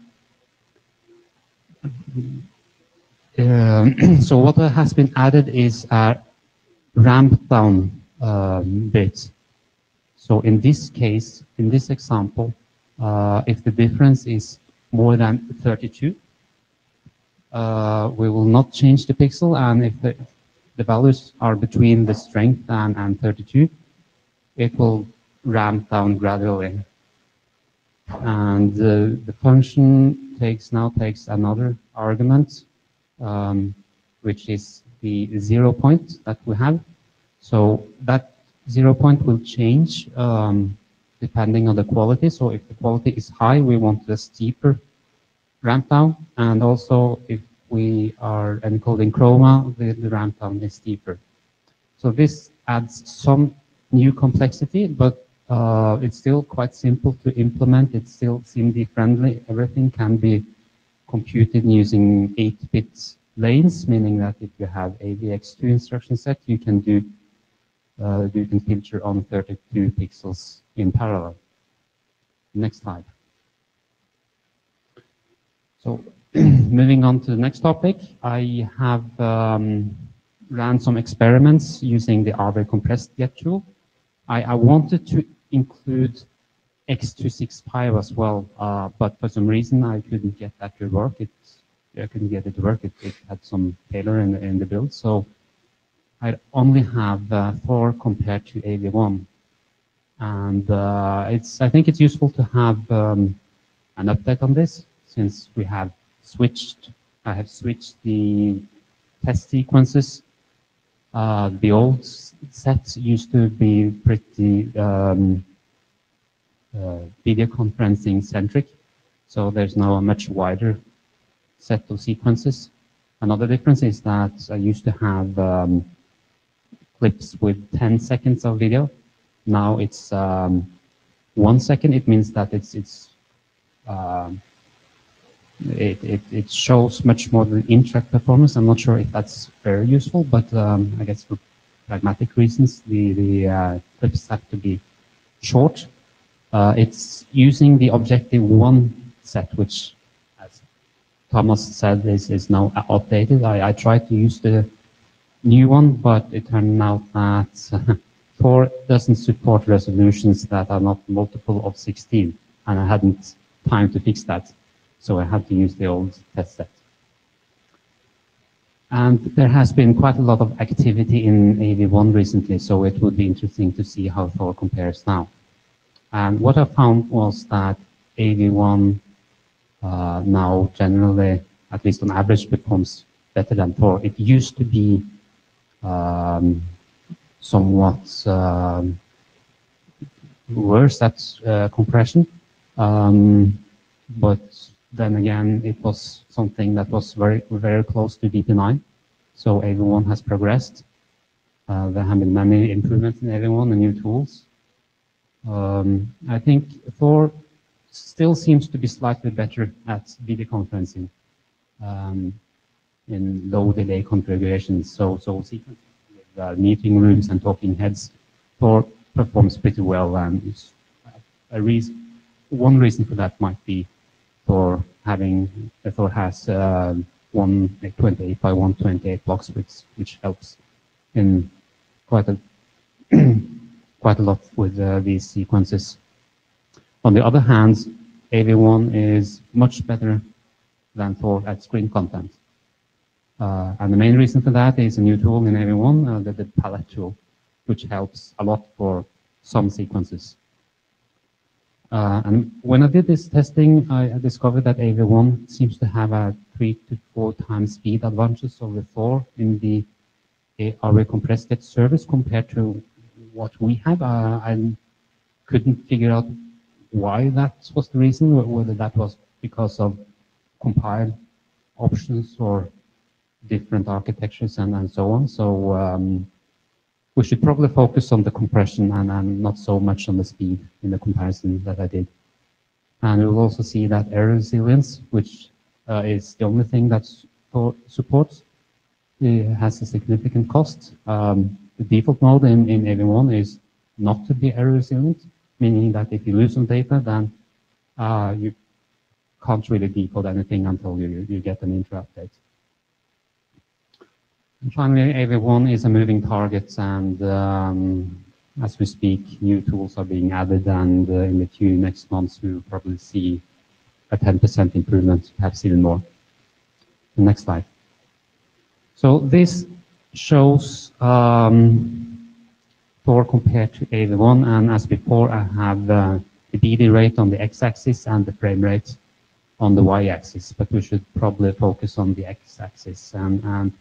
um, so what has been added is a ramp down um, bit. So in this case, in this example, uh, if the difference is more than 32, uh, we will not change the pixel, and if the, the values are between the strength and, and 32, it will ramp down gradually. And uh, the function takes now takes another argument, um, which is the zero point that we have. So that zero point will change um, depending on the quality. So if the quality is high, we want a steeper ramp down. And also if we are encoding chroma, the, the ramp down is steeper. So this adds some new complexity, but uh, it's still quite simple to implement. It's still SIMD friendly. Everything can be computed using 8-bit lanes, meaning that if you have AVX2 instruction set, you can do uh, you can filter on 32 pixels in parallel. Next slide. So moving on to the next topic, I have um, ran some experiments using the Are We Compressed Yet tool. I, I wanted to include X265 as well, uh, but for some reason I couldn't get that to work. It, I couldn't get it to work. It, it had some failure in the, in the build, so I only have uh, Thor compared to AV1. And uh, it's, I think it's useful to have um, an update on this since we have switched, I have switched the test sequences. Uh, the old sets used to be pretty um, uh, video conferencing centric. So there's now a much wider set of sequences. Another difference is that I used to have um, clips with 10 seconds of video. Now it's um, one second. It means that it's it's um, it, it, it shows much more than in-track performance. I'm not sure if that's very useful, but um, I guess for pragmatic reasons, the the uh, clips have to be short. Uh, it's using the Objective One set, which, as Thomas said, is is now outdated. I, I tried to use the new one, but it turned out that Thor doesn't support resolutions that are not multiple of 16, and I hadn't time to fix that, so I had to use the old test set. And there has been quite a lot of activity in AV1 recently, so it would be interesting to see how Thor compares now. And what I found was that AV1 uh, now generally, at least on average, becomes better than Thor. It used to be um, somewhat um, worse at uh, compression. Um, but then again, it was something that was very, very close to VP9. So AV1 has progressed. Uh, there have been many improvements in AV1 and new tools. Um, I think Thor still seems to be slightly better at video conferencing um, in low delay configurations. So, so sequencing with uh, meeting rooms and talking heads, Thor performs pretty well. And a reason, one reason for that might be for having Thor has uh, 128 by 128 blocks, which which helps in quite a quite a lot with uh, these sequences. On the other hand, AV1 is much better than Thor at screen content. Uh, and the main reason for that is a new tool in AV1, uh, the, the palette tool, which helps a lot for some sequences. Uh, and when I did this testing, I, discovered that AV1 seems to have a three to four times speed advantage over Thor in the Are We Compressed Yet service compared to what we have. Uh, I couldn't figure out why that was the reason, whether that was because of compile options or different architectures and, and so on. So um, we should probably focus on the compression and, and not so much on the speed in the comparison that I did. And we'll also see that error resilience, which uh, is the only thing that supports, it has a significant cost. Um, the default mode in, in AV1 is not to be error resilient, meaning that if you lose some data, then uh, you can't really decode anything until you, you get an intra update. Finally, AV1 is a moving target, and um, as we speak, new tools are being added, and uh, in the queue next month, we will probably see a 10% improvement, perhaps even more. The next slide. So this shows um, Thor compared to AV1, and as before, I have uh, the BD rate on the x-axis and the frame rate on the y-axis, but we should probably focus on the x-axis. And, and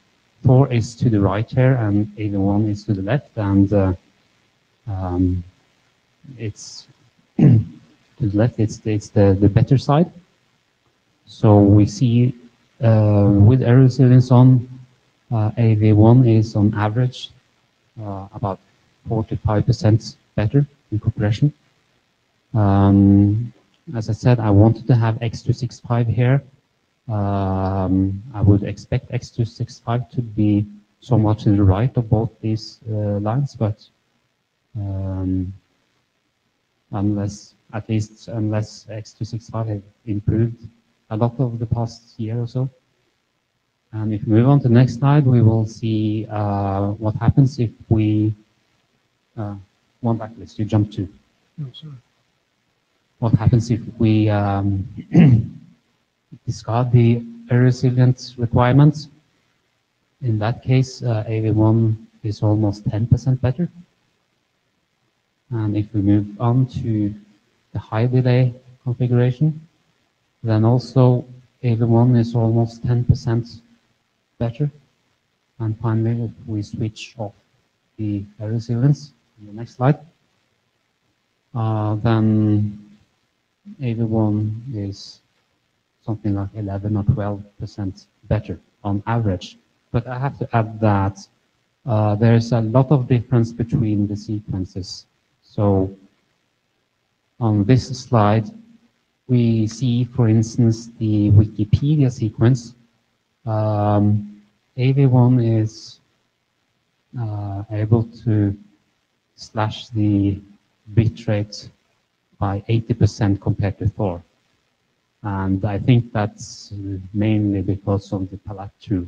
Thor is to the right here, and AV1 is to the left, and uh, um, it's to the left, it's, it's the, the better side. So we see uh, with error resilience on, uh, AV1 is on average uh, about 45% better in compression. Um, as I said, I wanted to have X265 here. Um, I would expect X265 to be somewhat to the right of both these uh, lines, but um, unless, at least unless X265 have improved a lot over the past year or so. And if we move on to the next slide, we will see uh, what happens if we, uh, one backlist, you jump to. What happens if we um, discard the resilient requirements? In that case, uh, AV1 is almost 10% better. And if we move on to the high delay configuration, then also AV1 is almost 10% better. And finally, if we switch off the resilience, on the next slide, uh, then AV1 is something like 11 or 12% better on average. But I have to add that uh, there's a lot of difference between the sequences. So on this slide, we see, for instance, the Wikipedia sequence. Um, AV1 is uh, able to slash the bitrate by 80% compared to Thor. And I think that's mainly because of the palette tool.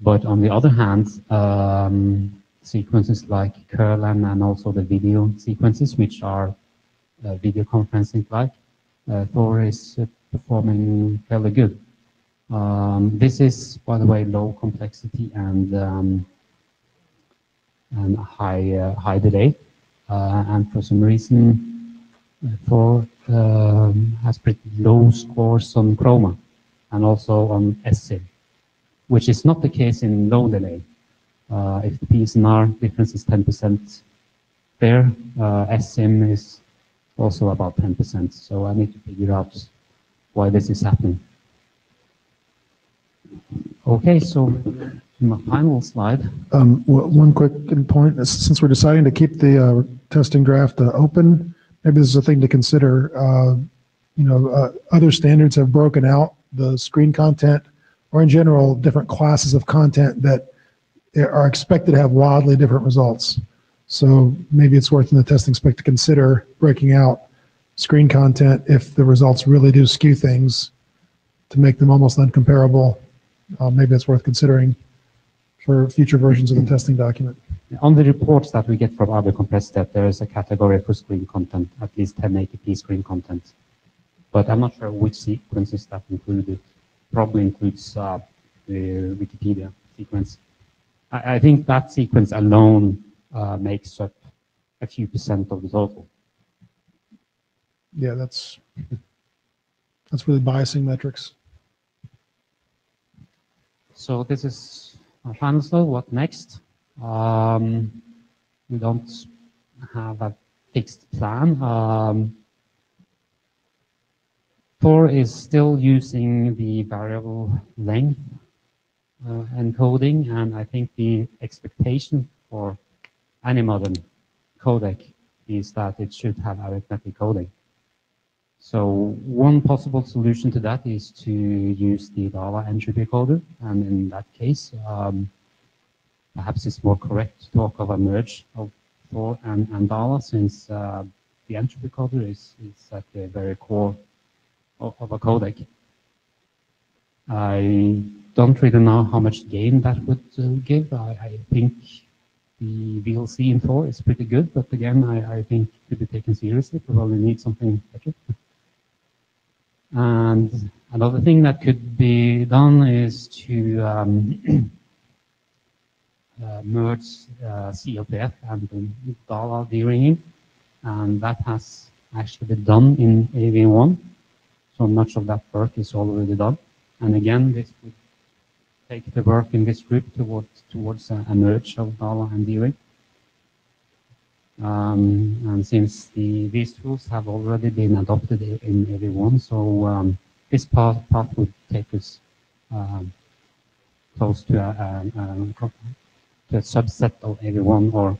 But on the other hand, um, sequences like Curlan and also the video sequences, which are uh, video conferencing like, uh, Thor is uh, performing fairly good. Um, this is, by the way, low complexity and um, and high uh, high delay, uh, and for some reason, Thor um, has pretty low scores on Chroma and also on SSIM, which is not the case in low delay. Uh, if the PSNR difference is 10% there, uh, is also about 10%. So I need to figure out why this is happening. Okay, so my final slide. Um, w- One quick point, since we're deciding to keep the uh, testing draft uh, open, maybe this is a thing to consider. Uh, You know, uh, other standards have broken out the screen content, or in general, different classes of content that are expected to have wildly different results. So maybe it's worth in the testing spec to consider breaking out screen content if the results really do skew things to make them almost uncomparable. Uh, maybe it's worth considering for future versions of the testing document. On the reports that we get from other compressed step, there is a category for screen content, at least 1080p screen content. But I'm not sure which sequences that included. Probably includes uh, the Wikipedia sequence. I, I think that sequence alone uh, makes up a few percent of the total. Yeah, that's, that's really biasing metrics. So this is slide. What next? Um, we don't have a fixed plan. Um, Thor is still using the variable length uh, encoding, and I think the expectation for any modern codec is that it should have arithmetic coding. So one possible solution to that is to use the Daala entropy coder, and in that case, um, perhaps it's more correct to talk of a merge of Thor and, and Daala, since uh, the entropy coder is, is at the very core of, of a codec. I don't really know how much gain that would uh, give. I, I think the VLC in Thor is pretty good, but again, I, I think to be taken seriously, probably need something better. And another thing that could be done is to um, uh, merge uh, CLPF and Daala deringing, and that has actually been done in AV1. So much of that work is already done. And again, this would take the work in this group towards towards a, merge of Daala and D-Ring. Um, and since the, these tools have already been adopted in AV1, so um, this path, path would take us um, close to a, a, a, to a subset of AV1, or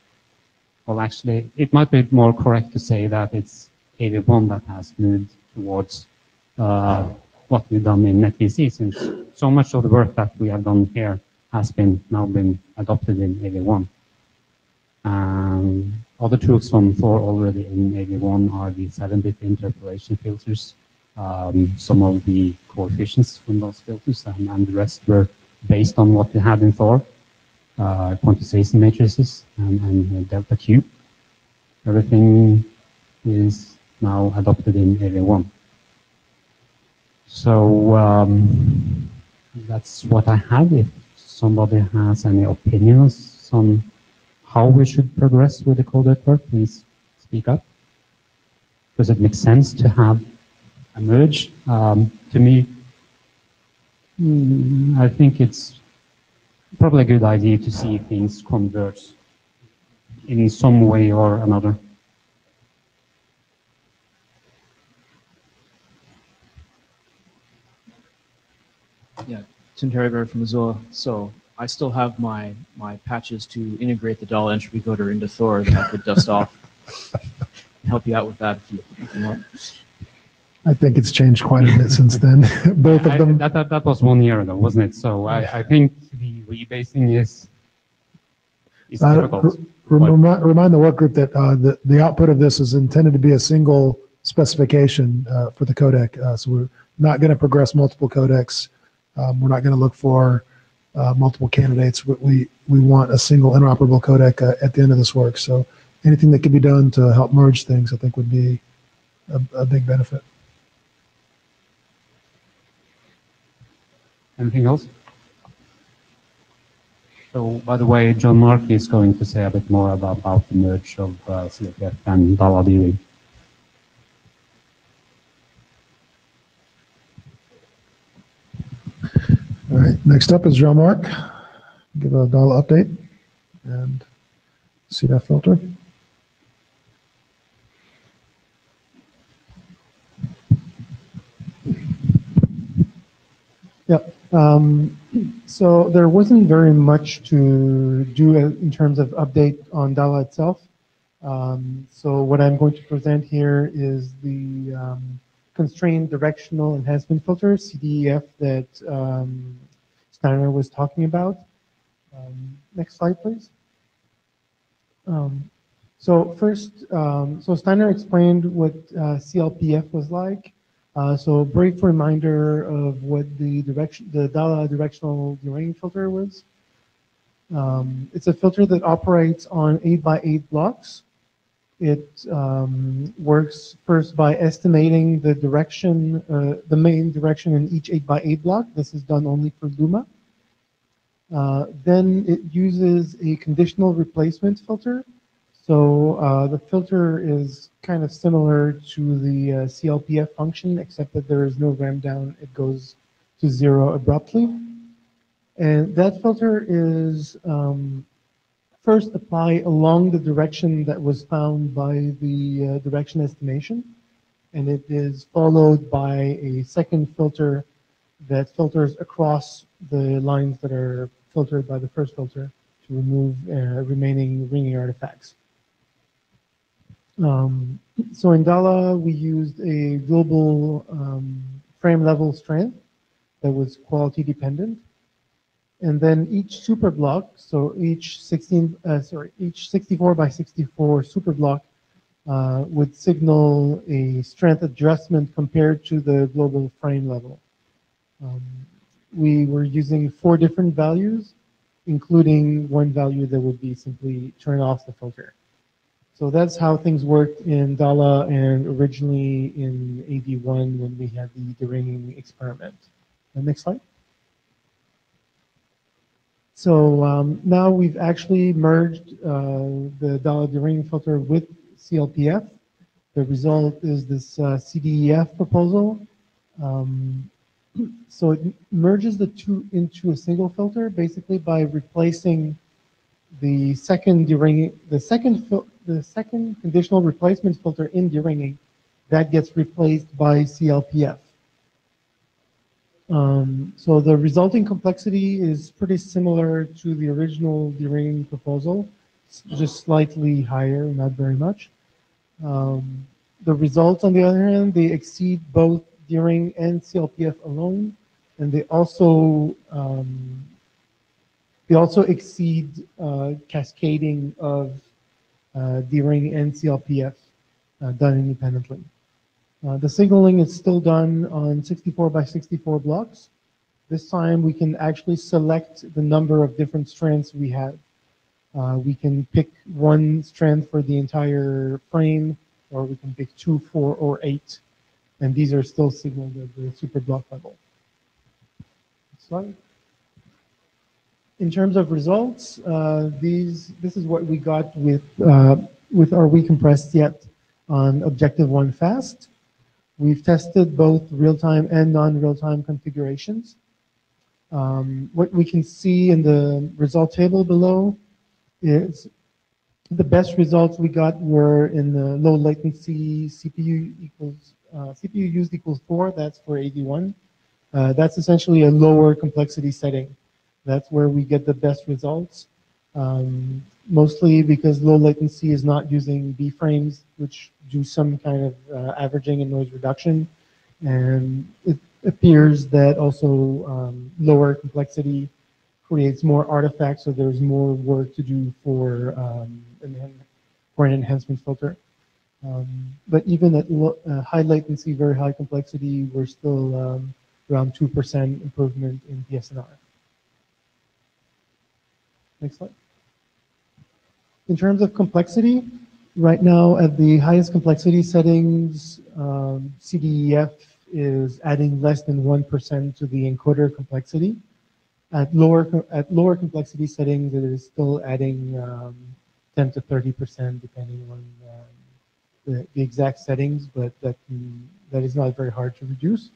well, actually, it might be more correct to say that it's AV1 that has moved towards uh, what we've done in NETVC, since so much of the work that we have done here has been now been adopted in AV1. Um, other tools from Thor already in AV1 are the 7-bit interpolation filters, um, some of the coefficients from those filters, and, and the rest were based on what we had in Thor, uh, quantization matrices and, and delta Q. Everything is now adopted in AV1. So um, that's what I have. If somebody has any opinions on how we should progress with the code network, please speak up. Does it make sense to have a merge? Um, to me, mm, I think it's probably a good idea to see things converge in some way or another. Yeah, Tim from Mozilla. So I still have my my patches to integrate the Daala entropy coder into Thor that I could dust off. Help you out with that if you, if you want. I think it's changed quite a bit since then. Both of them. That, that, that was one year ago, wasn't it? So I, I think the rebasing is, is Uh, difficult. re- Remind, remind the work group that uh, the, the output of this is intended to be a single specification uh, for the codec. Uh, so we're not going to progress multiple codecs. Um, we're not going to look for uh, multiple candidates. We, we, want a single interoperable codec uh, at the end of this work. So anything that can be done to help merge things, I think would be a, a big benefit. Anything else? So, by the way, Jean-Marc is going to say a bit more about, about the merge of uh, CLPF and Daala deringing. All right, next up is Jean-Marc. Give a Daala update and see filter. Yeah. Um, so there wasn't very much to do in terms of update on Daala itself. Um, so what I'm going to present here is the um, constrained directional enhancement filter, CDEF, that um, Steinar was talking about. Um, next slide, please. Um, so first, um, so Steinar explained what uh, CLPF was like. Uh, so a brief reminder of what the direction, the Daala directional deringing filter was. Um, it's a filter that operates on 8 by 8 blocks. It um, works first by estimating the direction, uh, the main direction in each 8 by 8 block. This is done only for Luma. Uh, then it uses a conditional replacement filter. So uh, the filter is kind of similar to the uh, CLPF function, except that there is no ramp down. It goes to zero abruptly. And that filter is um, first apply along the direction that was found by the uh, direction estimation, and it is followed by a second filter that filters across the lines that are filtered by the first filter to remove uh, remaining ringing artifacts. Um, so in Daala, we used a global um, frame level strength that was quality dependent. And then each super block, so each 16, uh, sorry, each 64 by 64 super block uh, would signal a strength adjustment compared to the global frame level. Um, we were using four different values, including one value that would be simply turn off the filter. So that's how things worked in Daala and originally in AV1 when we had the deringing experiment. Uh, next slide. So um, now we've actually merged uh, the Daala deringing filter with CLPF. The result is this uh, CDEF proposal. Um, so it merges the two into a single filter basically by replacing the second the second the second conditional replacement filter in deringing that gets replaced by CLPF. Um, so the resulting complexity is pretty similar to the original deringing proposal, just slightly higher, not very much. Um, the results, on the other hand, they exceed both deringing and CLPF alone, and they also um, they also exceed uh, cascading of uh, deringing and CLPF uh, done independently. Uh, the signaling is still done on 64 by 64 blocks. This time we can actually select the number of different strands we have. Uh, we can pick one strand for the entire frame, or we can pick two, four, or eight. And these are still signaled at the super block level. Next slide. In terms of results, uh, these this is what we got with uh, with Are We Compressed Yet on objective-1-fast. We've tested both real-time and non-real-time configurations. Um, what we can see in the result table below is the best results we got were in the low latency CPU equals CPU used equals four. That's for AV1. Uh, that's essentially a lower complexity setting. That's where we get the best results. Um, mostly because low latency is not using B frames, which do some kind of uh, averaging and noise reduction. And it appears that also um, lower complexity creates more artifacts, so there's more work to do for, um, for an enhancement filter. Um, but even at uh, high latency, very high complexity, we're still um, around 2% improvement in PSNR. Next slide. In terms of complexity, right now at the highest complexity settings, um, CDEF is adding less than 1% to the encoder complexity. At lower, at lower complexity settings, it is still adding um, 10 to 30% depending on um, the, the, exact settings, but that, that is not very hard to reduce.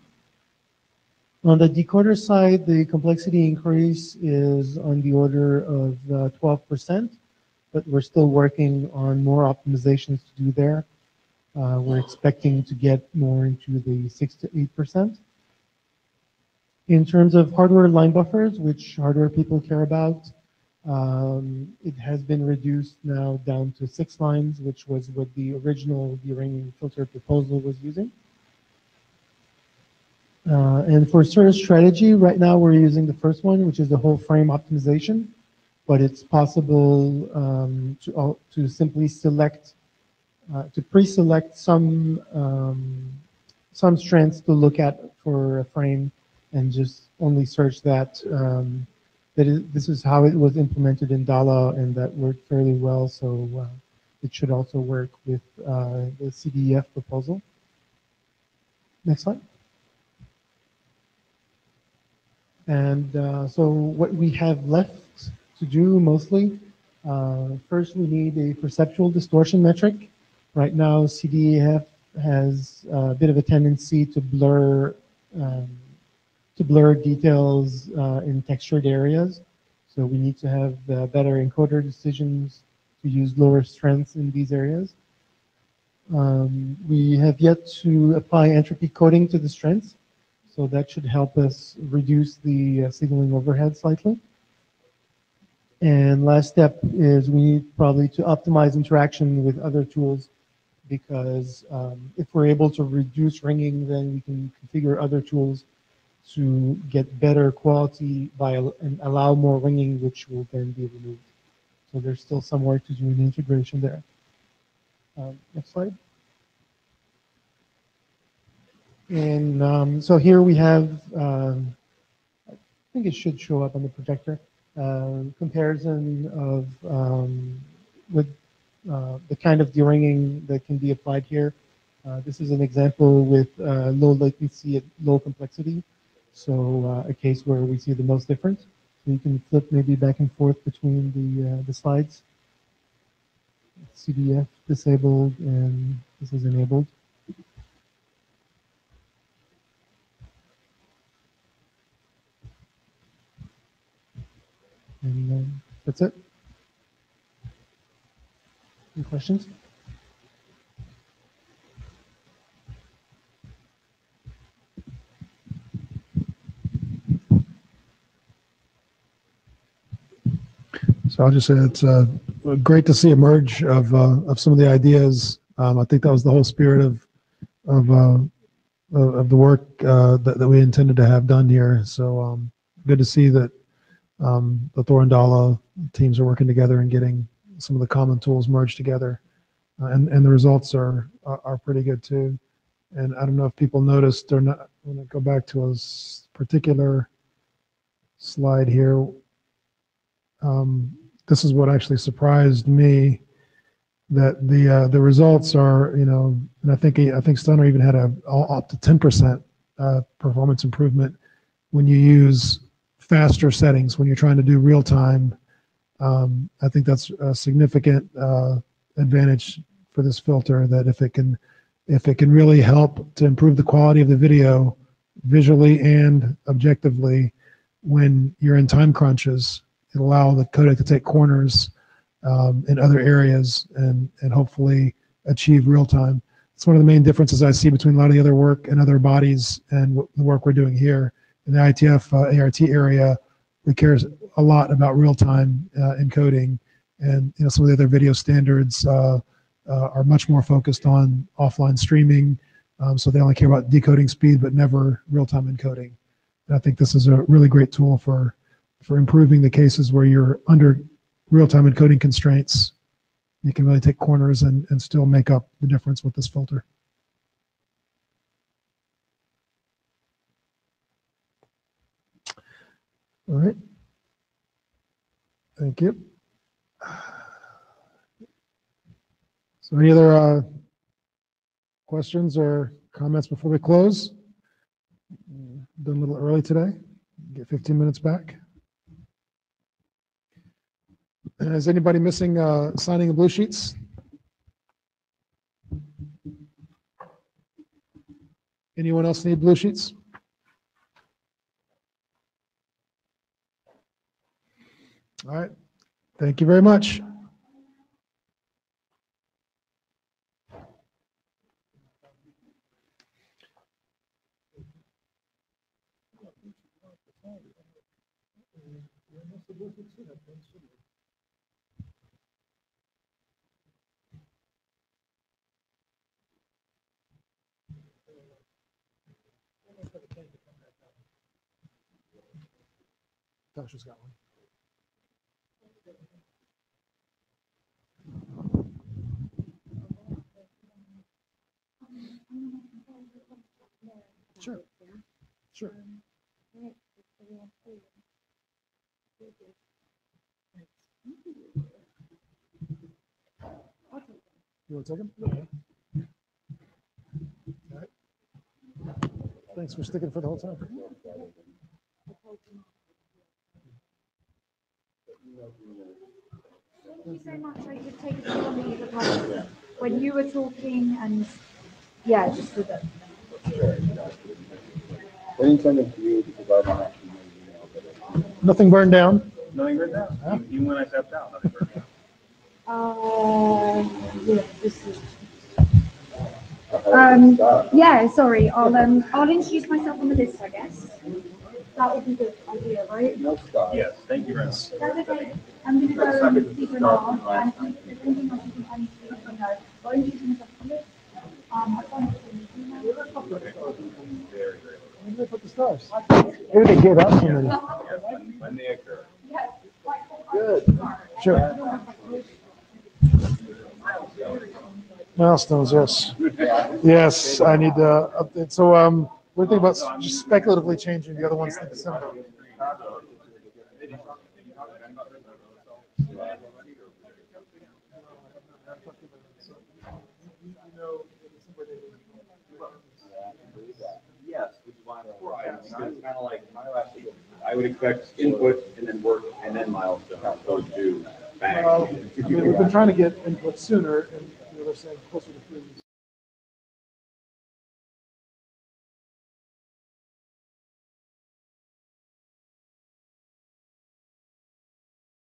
On the decoder side, the complexity increase is on the order of uh, 12%, but we're still working on more optimizations to do there. Uh, we're expecting to get more into the 6 to 8%. In terms of hardware line buffers, which hardware people care about, um, it has been reduced now down to six lines, which was what the original deringing filter proposal was using. Uh, and for service strategy, right now we're using the first one, which is the whole frame optimization, but it's possible um, to, uh, to simply select, uh, to pre-select some, um, some strands to look at for a frame and just only search that. That is, this is how it was implemented in Dala and that worked fairly well. So uh, it should also work with uh, the CDEF proposal. Next slide. And uh, so what we have left to do mostly, uh, first we need a perceptual distortion metric. Right now CDEF has a bit of a tendency to blur um, to blur details uh, in textured areas. So we need to have uh, better encoder decisions to use lower strengths in these areas. Um, we have yet to apply entropy coding to the strengths, so that should help us reduce the uh, signaling overhead slightly. And last step is we need probably to optimize interaction with other tools because um, if we're able to reduce ringing, then we can configure other tools to get better quality by and allow more ringing, which will then be removed. So there's still some work to do in integration there. Um, next slide. And um, so here we have, um, I think it should show up on the projector, uh, comparison of um, with uh, the kind of deringing that can be applied here. Uh, this is an example with uh, low latency at low complexity. So uh, a case where we see the most difference. So you can flip maybe back and forth between the, uh, the slides. CDEF disabled and this is enabled. And um, that's it. Any questions? So I'll just say it's uh, great to see a merge of uh, of some of the ideas. Um, I think that was the whole spirit of of uh, of the work uh, that, that we intended to have done here. So um, good to see that um, the Thor and Daala teams are working together and getting some of the common tools merged together, uh, and and the results are, are pretty good too. And I don't know if people noticed or not. I'm going to go back to a particular slide here. Um, this is what actually surprised me that the uh, the results are you know and I think I think Steinar even had a up to 10% uh, performance improvement when you use faster settings when you're trying to do real time. Um, I think that's a significant uh, advantage for this filter that if it can if it can really help to improve the quality of the video visually and objectively when you're in time crunches it allow the codec to take corners um, in other areas and and hopefully achieve real time. It's one of the main differences I see between a lot of the other work and other bodies and w- the work we're doing here in the IETF uh, ART area. We care a lot about real time uh, encoding, and you know some of the other video standards uh, uh, are much more focused on offline streaming. Um, so they only care about decoding speed, but never real time encoding. And I think this is a really great tool for for improving the cases where you're under real-time encoding constraints. You can really take corners and, and still make up the difference with this filter. All right. Thank you. So any other uh, questions or comments before we close? Done a little early today. Get 15 minutes back. Is anybody missing uh, signing of blue sheets? Anyone else need blue sheets? All right. Thank you very much. Tasha's got one. Sure. Sure. You want to take them? Okay. All right. Thanks for sticking for the whole time. Thank you so much. I could take a few on the because when you were talking and yeah, just with it. Anytime it's you, because I don't actually know email, but Nothing burned down. Nothing written down. Even when I stepped out, nothing written down. Uh, yeah, this is. Um, yeah, sorry, I'll, um, I'll introduce myself on the list, I guess. That would be the idea, right? Yes, thank you very much. That's okay. I'm gonna go and speak now, and if there's anything else you think I need to let you know, I'll introduce myself on the list. Um, I found it in the email. Where do they put the stars? Maybe they gave out so many. When they occur. Good. Sure. Milestones, yes. Yes, I need to update. So, um, what do you think about just speculatively changing the other ones to December? Yes, which is why I'm, it's kind of like, I would expect input and then work and then milestone, opposed to bang. Well, I mean, we've been trying to get input sooner, and you know, they're saying closer to.